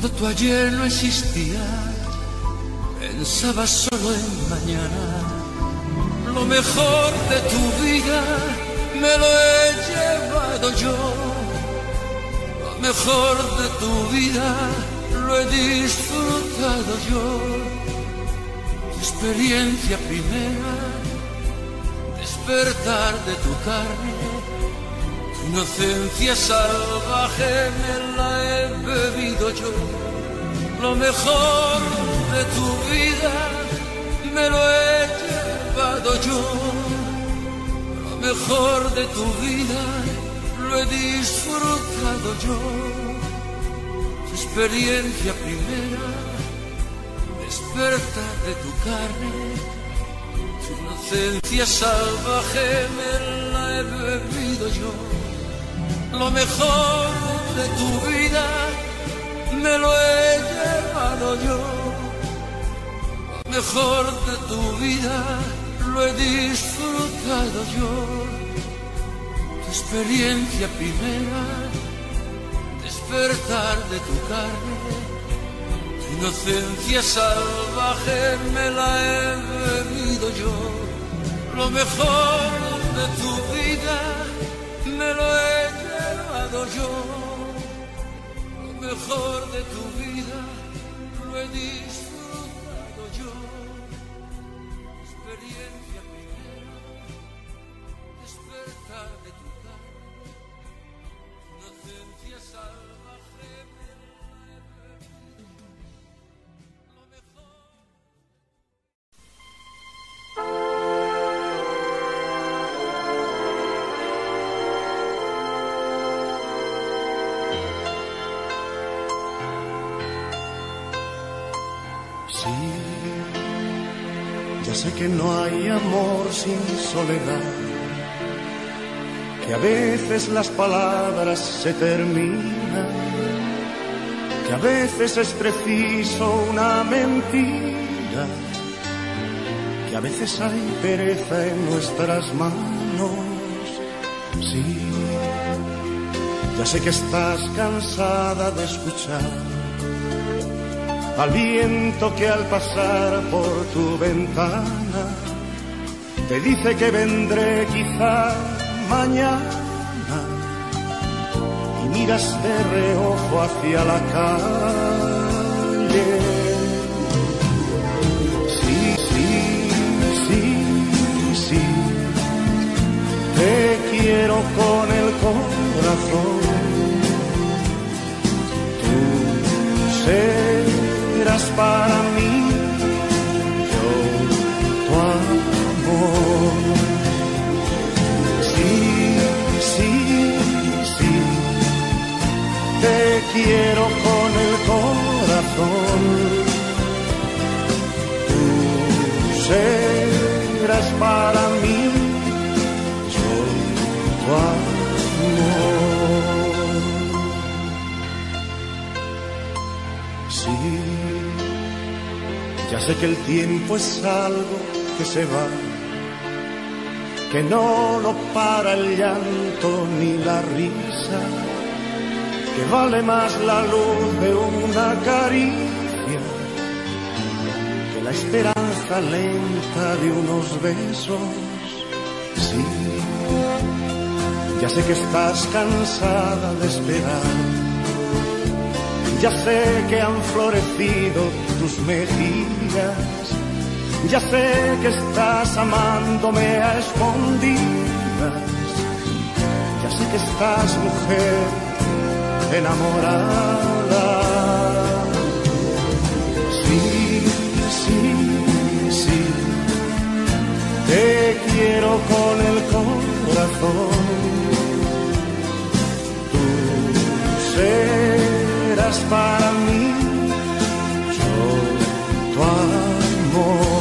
A: cuando tu ayer no existía, pensaba solo en mañana. Lo mejor de tu vida me lo he llevado yo. Lo mejor de tu vida lo he disfrutado yo. Tu experiencia primera, despertar de tu carne Inocencia salvaje me la he bebido yo. Lo mejor de tu vida me lo he llevado yo. Lo mejor de tu vida lo he disfrutado yo. Tu experiencia primera, despertar de tu carne. Tu inocencia salvaje me la he bebido yo lo mejor de tu vida me lo he llevado yo. Lo mejor de tu vida lo he disfrutado yo. Tu experiencia primera, despertar de tu carne, inocencia salvaje me la he bebido yo. Lo mejor de tu vida me lo he yo. Lo mejor de tu vida lo he disfrutado
B: sin soledad, que a veces las palabras se terminan, que a veces es preciso una mentira, que a veces hay pereza en nuestras manos. Sí, ya sé que estás cansada de escuchar al viento que al pasar por tu ventana te dice que vendré quizá mañana y miras de reojo hacia la calle. Sí, sí, sí, sí, te quiero con el corazón. Tú sé para mí, quiero con el corazón. Tú serás para mí, tu amor. Ya sé que el tiempo es algo que se va, que no lo para el llanto ni la risa, que vale más la luz de una caricia que la esperanza lenta de unos besos. Sí, ya sé que estás cansada de esperar.
A: Ya sé que han florecido tus mejillas. Ya sé que estás amándome a escondidas. Ya sé que estás mujer enamorada. Sí, sí, sí, te quiero con el corazón. Tú serás para mí, yo tu amor.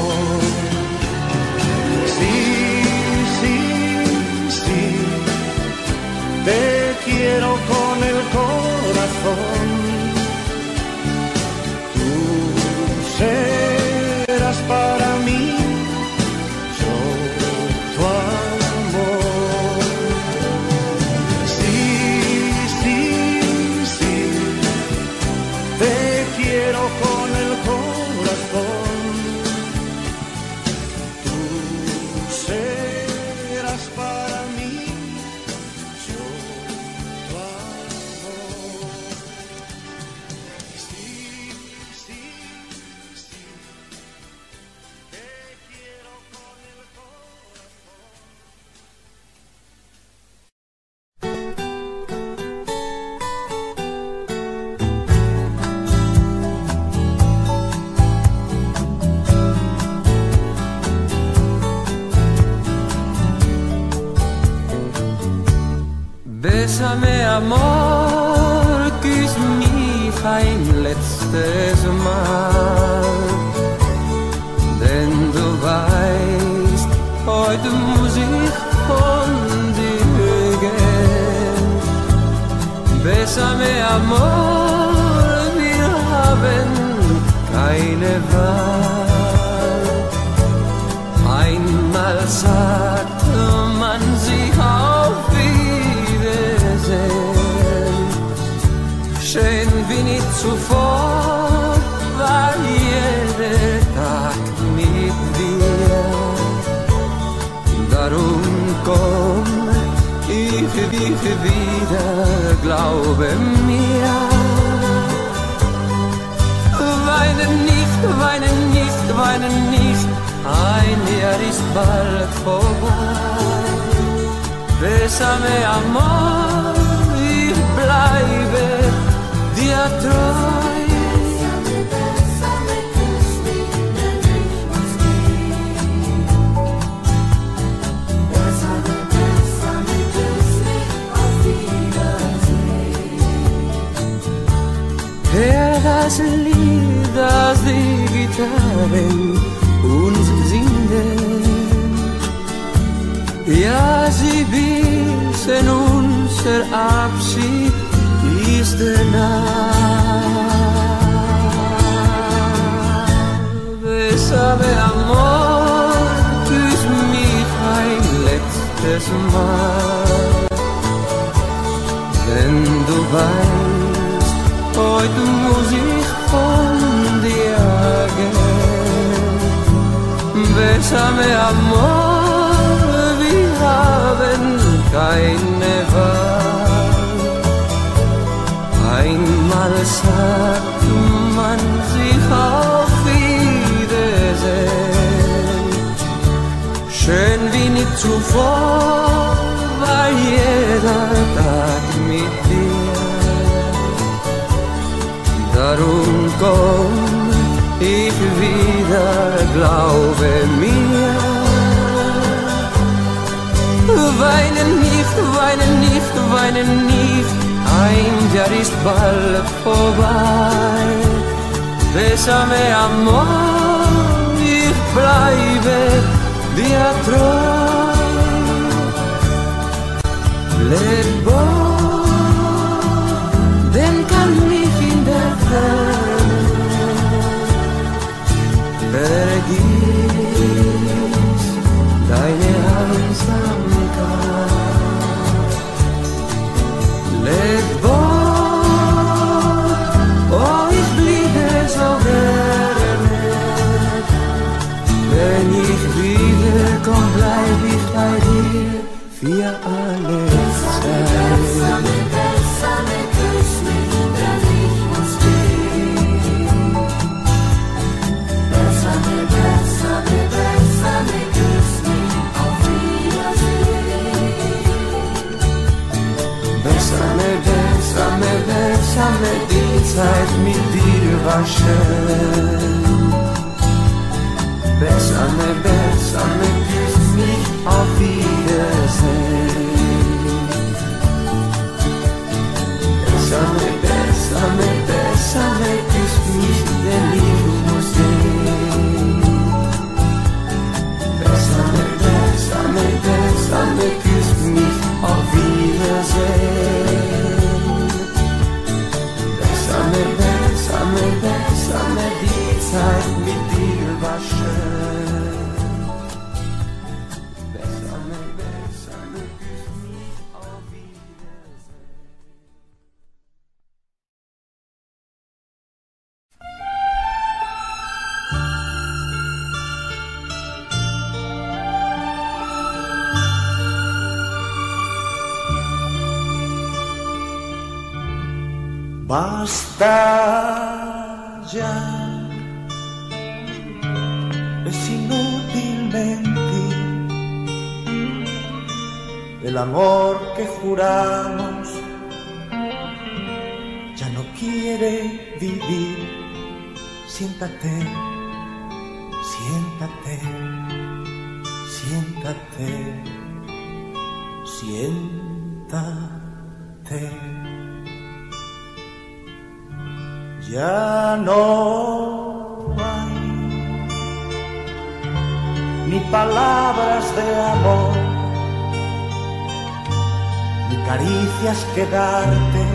B: Caricias que darte,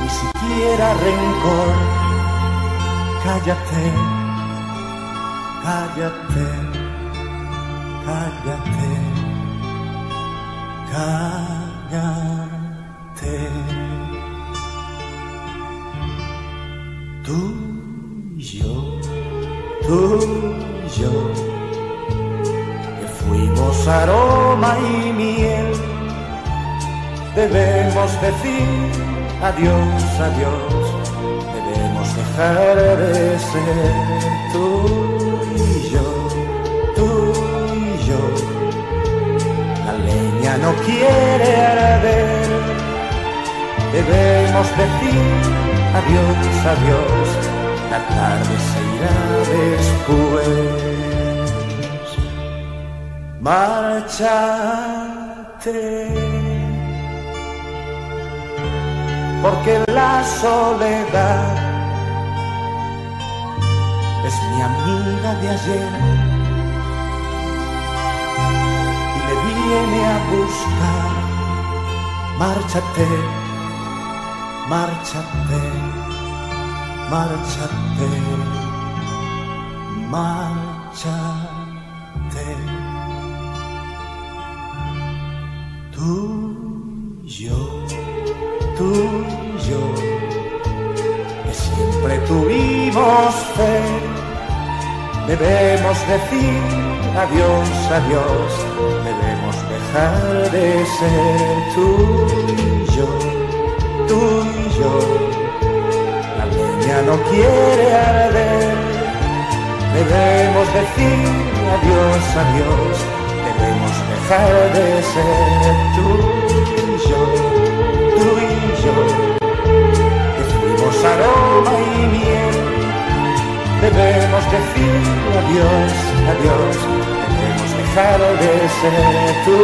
B: ni siquiera rencor. Cállate, cállate, cállate. Debemos decir adiós, adiós, debemos dejar de ser tú y yo, tú y yo. La leña no quiere arder, debemos decir adiós, adiós, la tarde se irá después. Márchate, porque la soledad es mi amiga de ayer y me viene a buscar. Márchate márchate, márchate, márchate. Tú yo, tú fe, debemos decir adiós, adiós, debemos dejar de ser tú y yo tú y yo. La leña no quiere arder. Debemos decir adiós, adiós. Debemos dejar de ser tú y yo, adiós. Debemos dejar de ser tú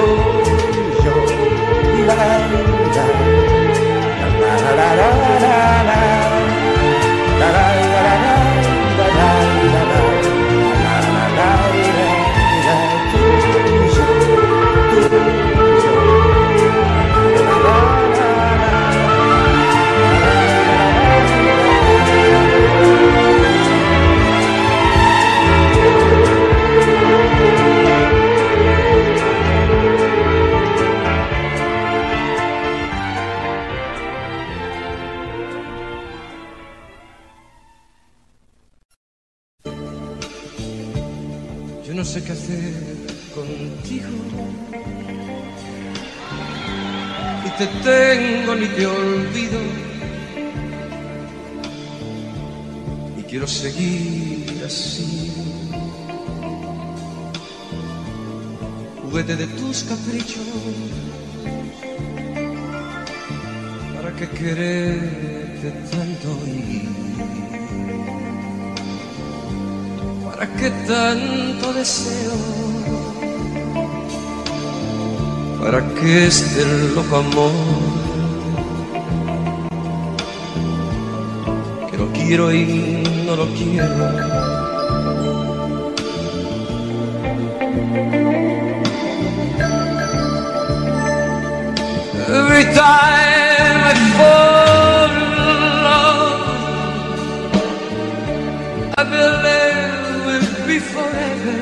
B: y yo. La, la,
A: Yo De tus caprichos. qué quererte tanto y para qué tanto deseo? ¿Para qué este loco amor? Que lo quiero y no lo quiero. Every time I fall in love, I believe will be forever.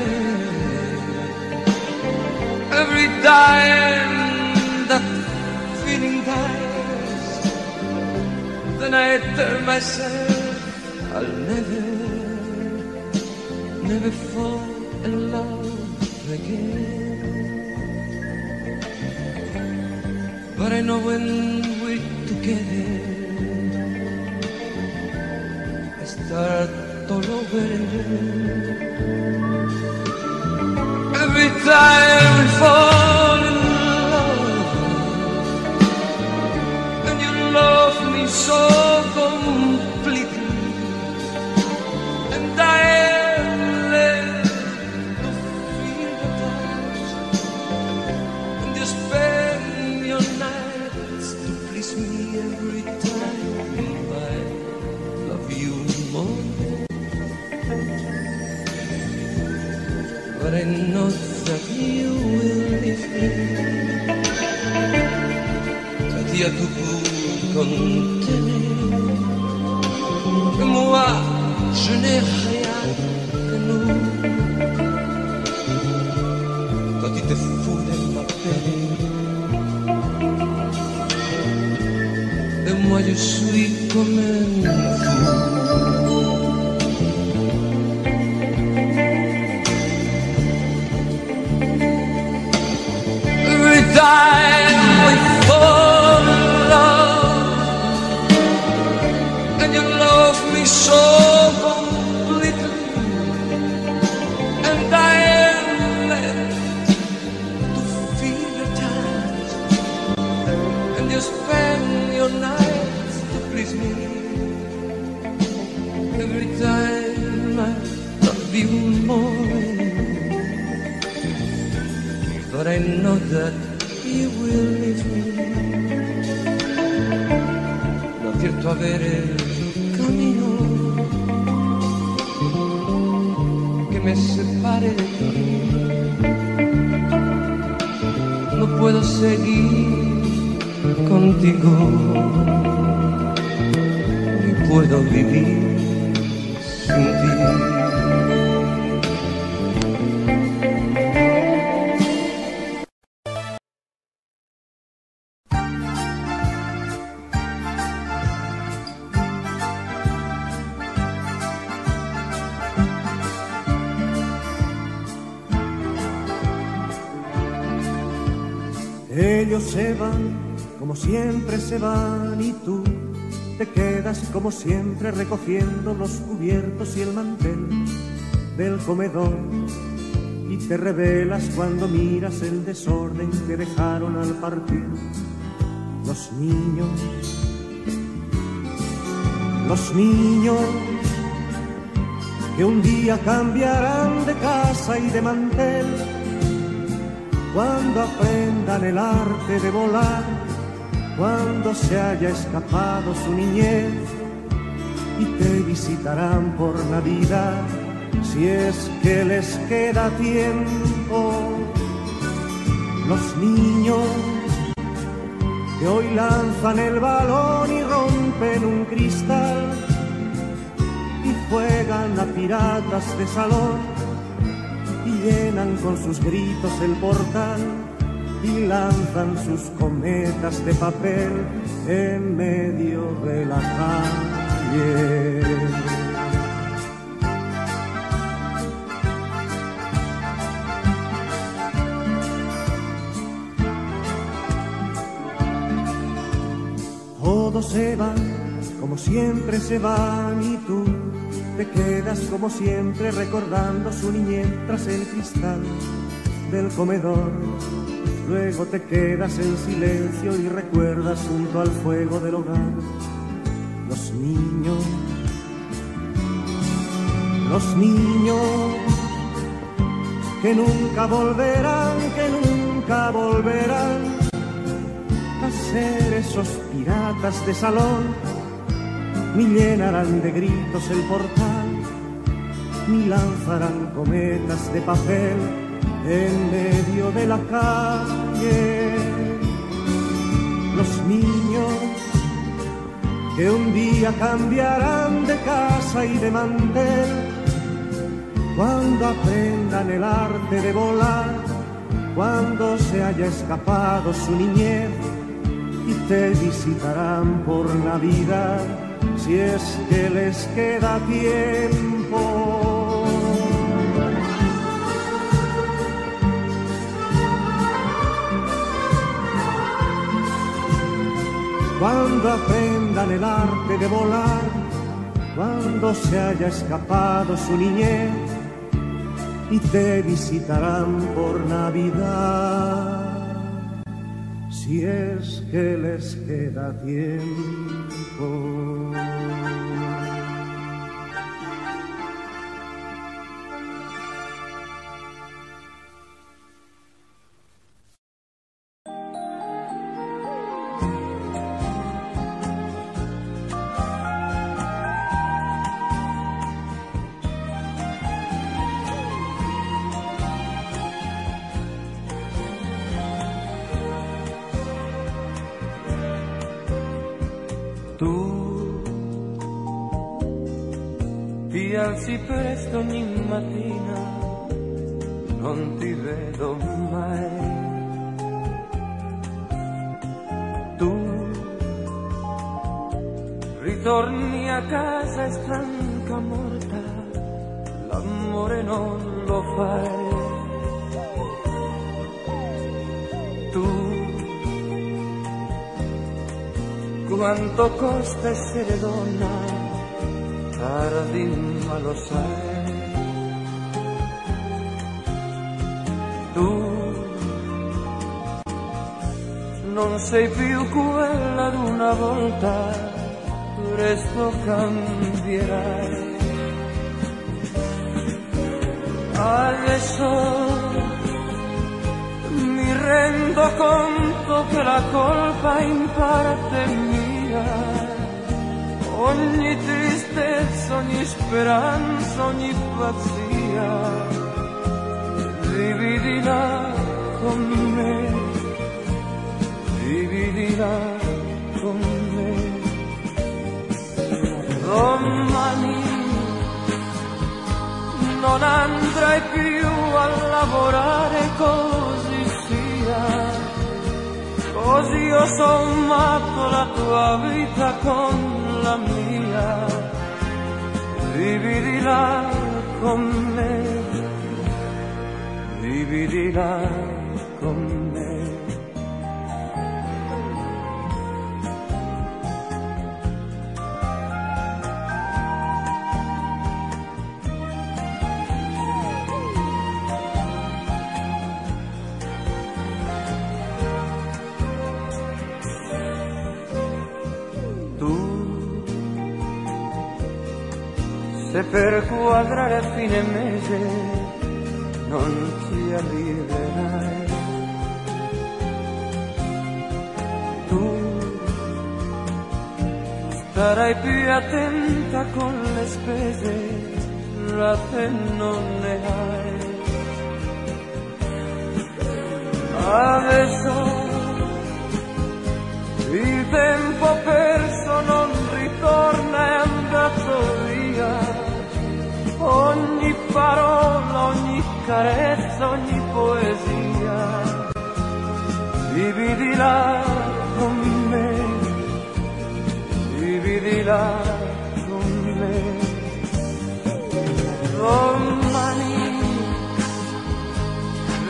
A: Every time that feeling dies, then I tell myself I'll never, never fall in love again. But I know when we're together, I start all over again. Every time No cierto haber el camino que me separe de ti. No puedo seguir contigo, ni puedo vivir
B: se van y tú te quedas como siempre recogiendo los cubiertos y el mantel del comedor y te revelas cuando miras el desorden que dejaron al partir los niños. Los niños que un día cambiarán de casa y de mantel cuando aprendan el arte de volar, cuando se haya escapado su niñez y te visitarán por Navidad, si es que les queda tiempo. Los niños que hoy lanzan el balón y rompen un cristal y juegan a piratas de salón y llenan con sus gritos el portal y lanzan sus cometas de papel en medio de la calle. Todos se van como siempre se van y tú te quedas como siempre recordando su niñez tras el cristal del comedor Luego te quedas en silencio y recuerdas junto al fuego del hogar los niños, los niños que nunca volverán, que nunca volverán a ser esos piratas de salón, ni llenarán de gritos el portal, ni lanzarán cometas de papel en medio de la calle. Los niños que un día cambiarán de casa y de mantel cuando aprendan el arte de volar, cuando se haya escapado su niñez y te visitarán por Navidad si es que les queda tiempo. Cuando aprendan el arte de volar, cuando se haya escapado su niñez y te visitarán por Navidad, si es que les queda tiempo.
A: Alzi presto ogni mattina, non ti vedo mai. Tu ritorni a casa e stanca morta, l'amore non lo fai. Quanto costa essere donna? tardi ma lo sai. Tu non sei più quella d'una volta, presto cambierai. Adesso mi rendo conto che la colpa in parte mia ogni tristezza, ogni speranza, ogni pazzia, dividila con me, dividila con me. Domani non andrai più a lavorare così sia, così ho sommato la tua vita con la mia, dividila con me, fine mese non ci arriverai. Tu starai più attenta con le spese, la te non dividila con me, dividila con me. Domani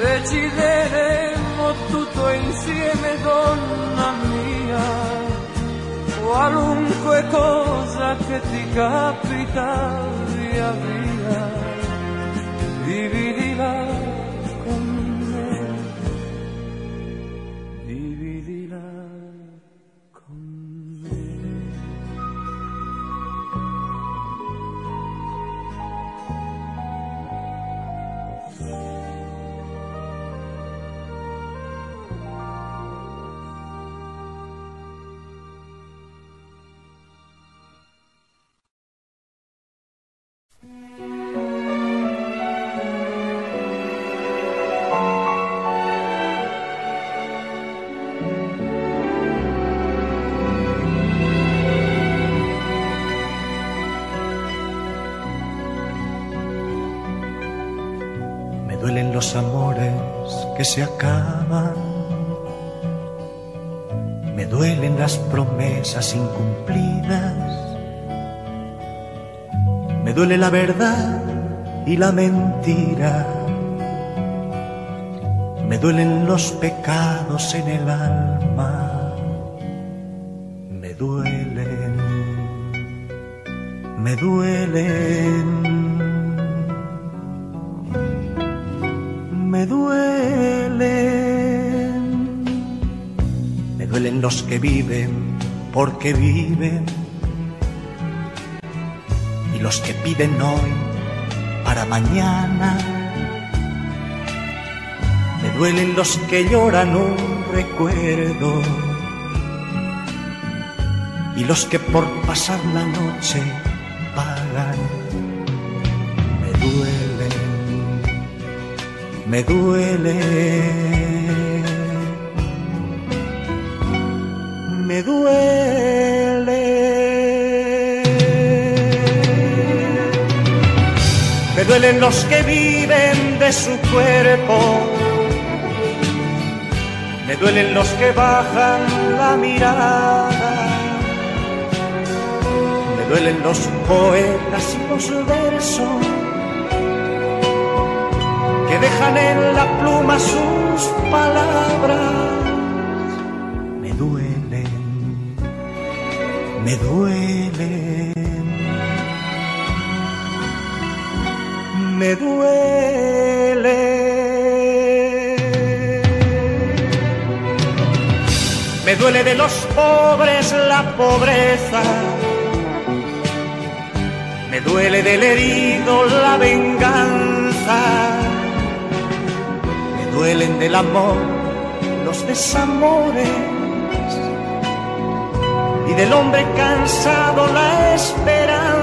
A: decideremo tutto insieme, donna mia qualunque cosa che ti capita Me
B: duelen las promesas incumplidas. Me duele la verdad y la mentira. Me duelen los pecados en el alma. Me duelen. Me duelen viven porque viven. Y los que piden hoy para mañana. Me duelen los que lloran un recuerdo. Y los que por pasar la noche pagan. Me duelen me duele, me duele. Me duelen los que viven de su cuerpo, me duelen los que bajan la mirada, me duelen los poetas y los versos dejan en la pluma sus palabras. Me duelen, me duelen. Me duele de los pobres la pobreza. Me duele del herido la venganza duelen del amor los desamores del hombre cansado la esperanza.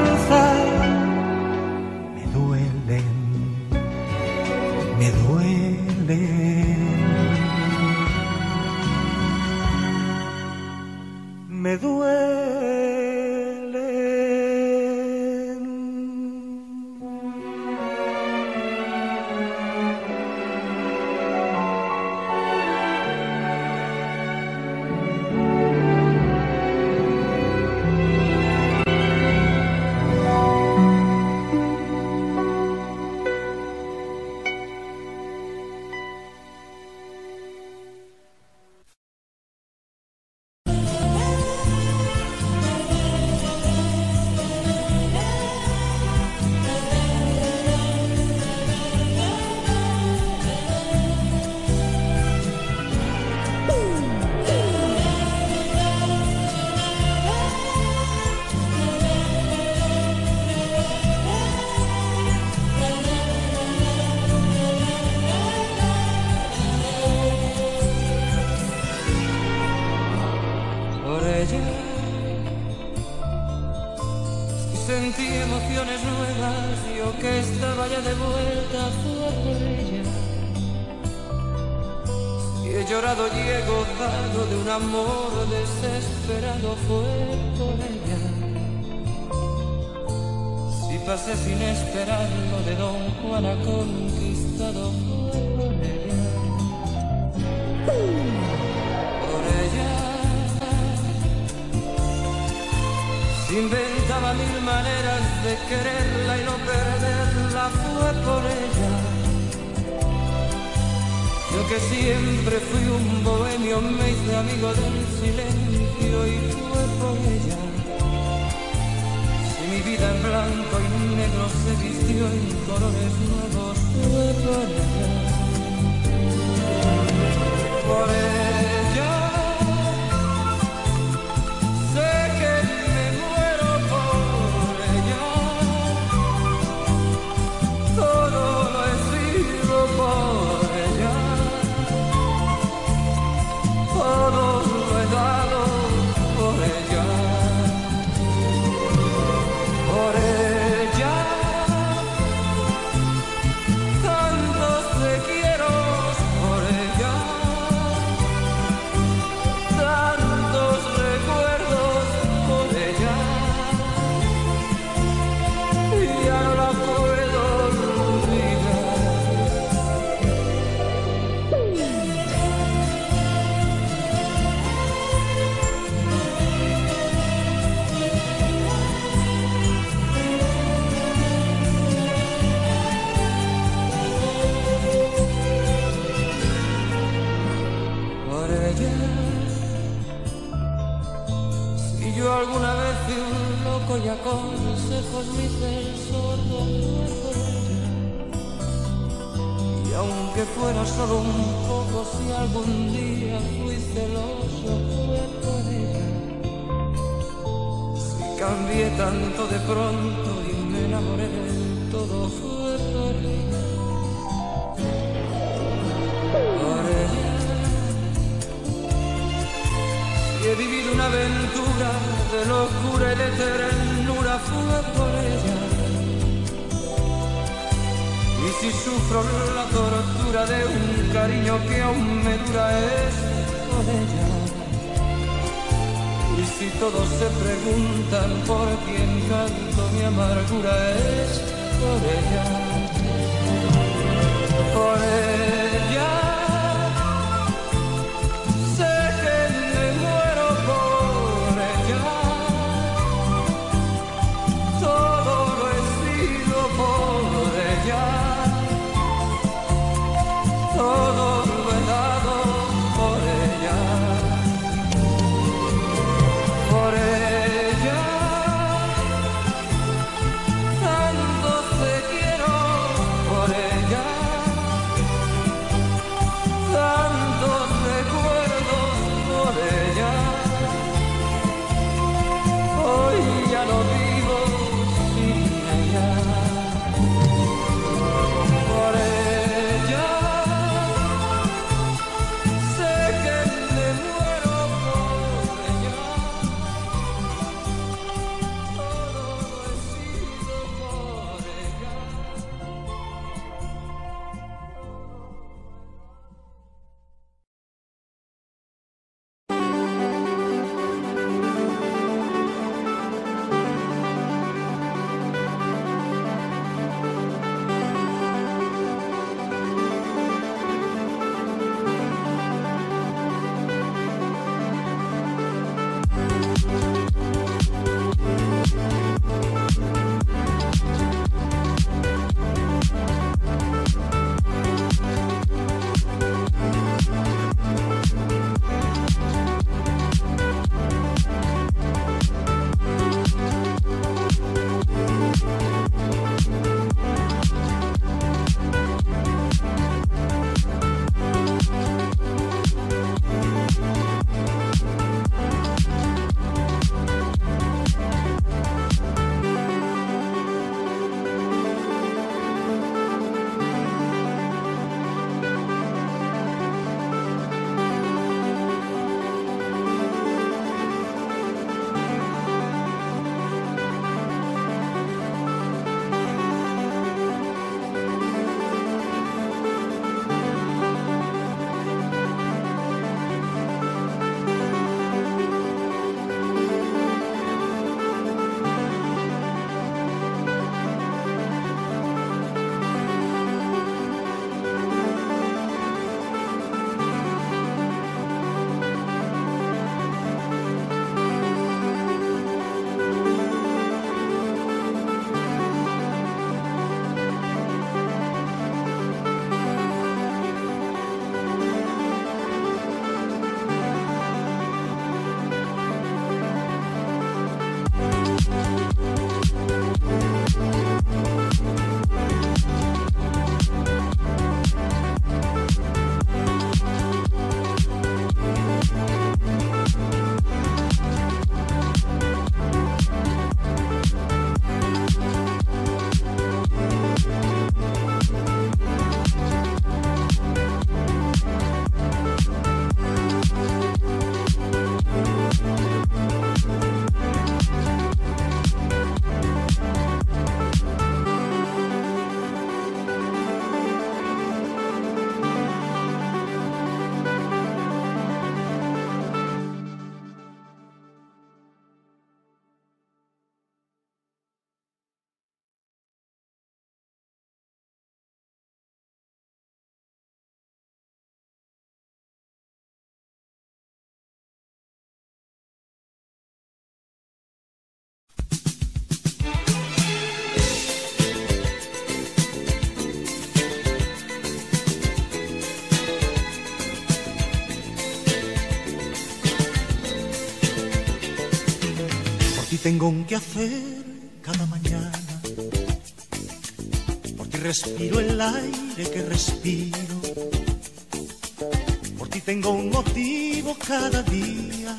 B: del silencio y fue por
A: ella. Si mi vida en blanco y negro se vistió en colores nuevos, fue por ella. Por ella. Fuera solo un poco, si algún día fui celoso, fue por ella. Si cambié tanto de pronto y me enamoré del todo, fue por ella. Por. Y he vivido una aventura de locura y de ternura, si sufro la tortura de un cariño que aún me dura es por ella. Y si todos se preguntan por quién canto mi amargura es por ella. Por ella.
B: Tengo un que hacer cada mañana. Por ti respiro el aire que respiro. Por ti tengo un motivo cada día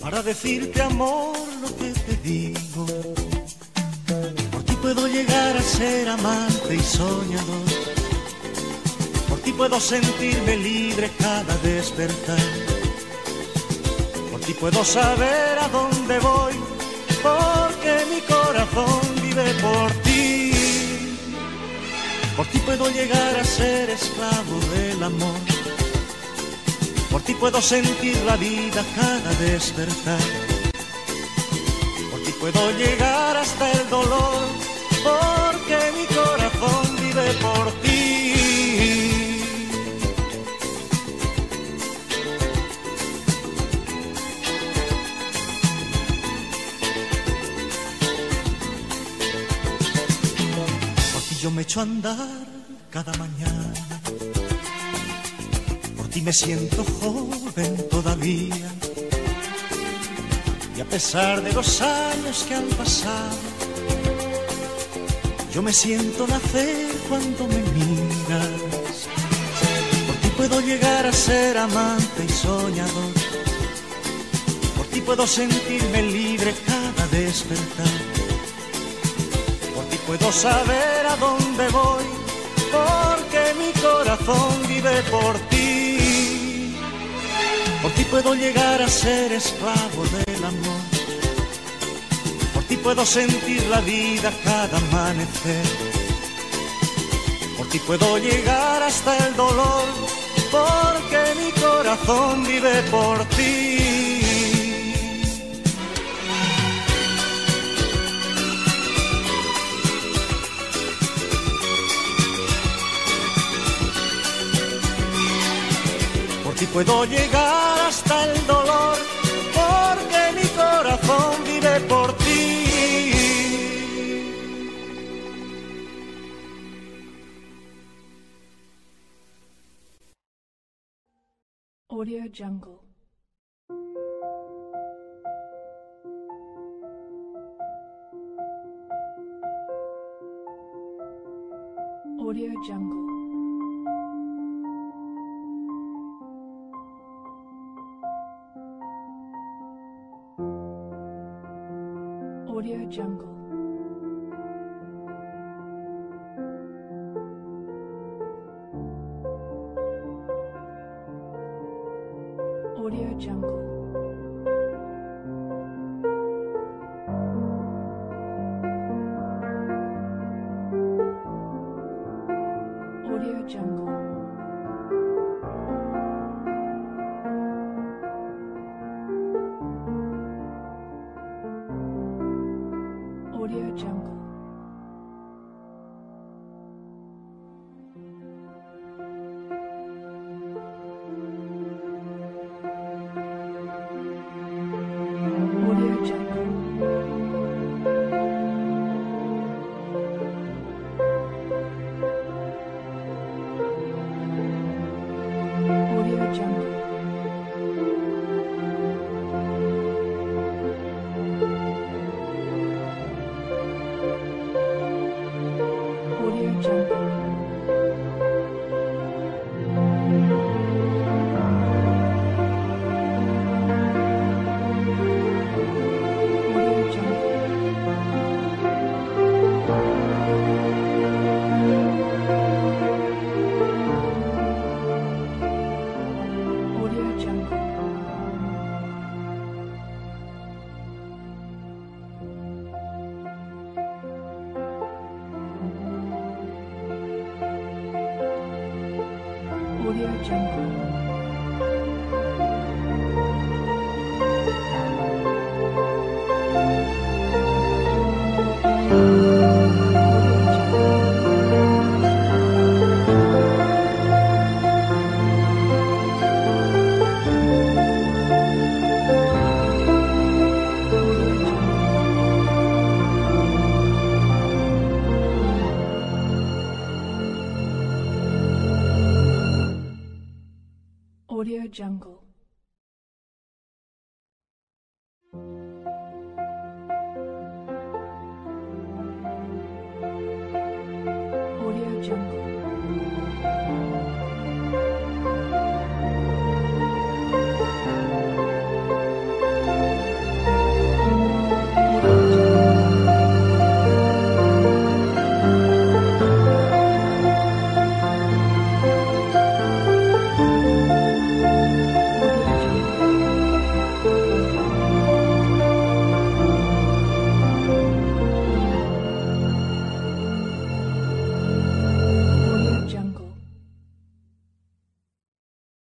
B: para decirte amor lo que te digo. Por ti puedo llegar a ser amante y soñador. Por ti puedo sentirme libre cada despertar. Ti puedo saber a dónde voy, porque mi corazón vive por ti. Por ti puedo llegar a ser esclavo del amor. Por ti puedo sentir la vida cada despertar. Por ti puedo llegar hasta el dolor, porque mi corazón vive por ti. Echo andar cada mañana. Por ti me siento joven todavía. Y a pesar de los años que han pasado, yo me siento nacer cuando me miras. Por ti puedo llegar a ser amante y soñador. Por ti puedo sentirme libre cada despertar. Puedo saber a dónde voy, porque mi corazón vive por ti. Por ti puedo llegar a ser esclavo del amor. Por ti puedo sentir la vida cada amanecer. Por ti puedo llegar hasta el dolor, porque mi corazón vive por ti. Ti puedo llegar hasta el dolor, porque mi corazón vive por ti.
C: Audio Jungle. Jungle.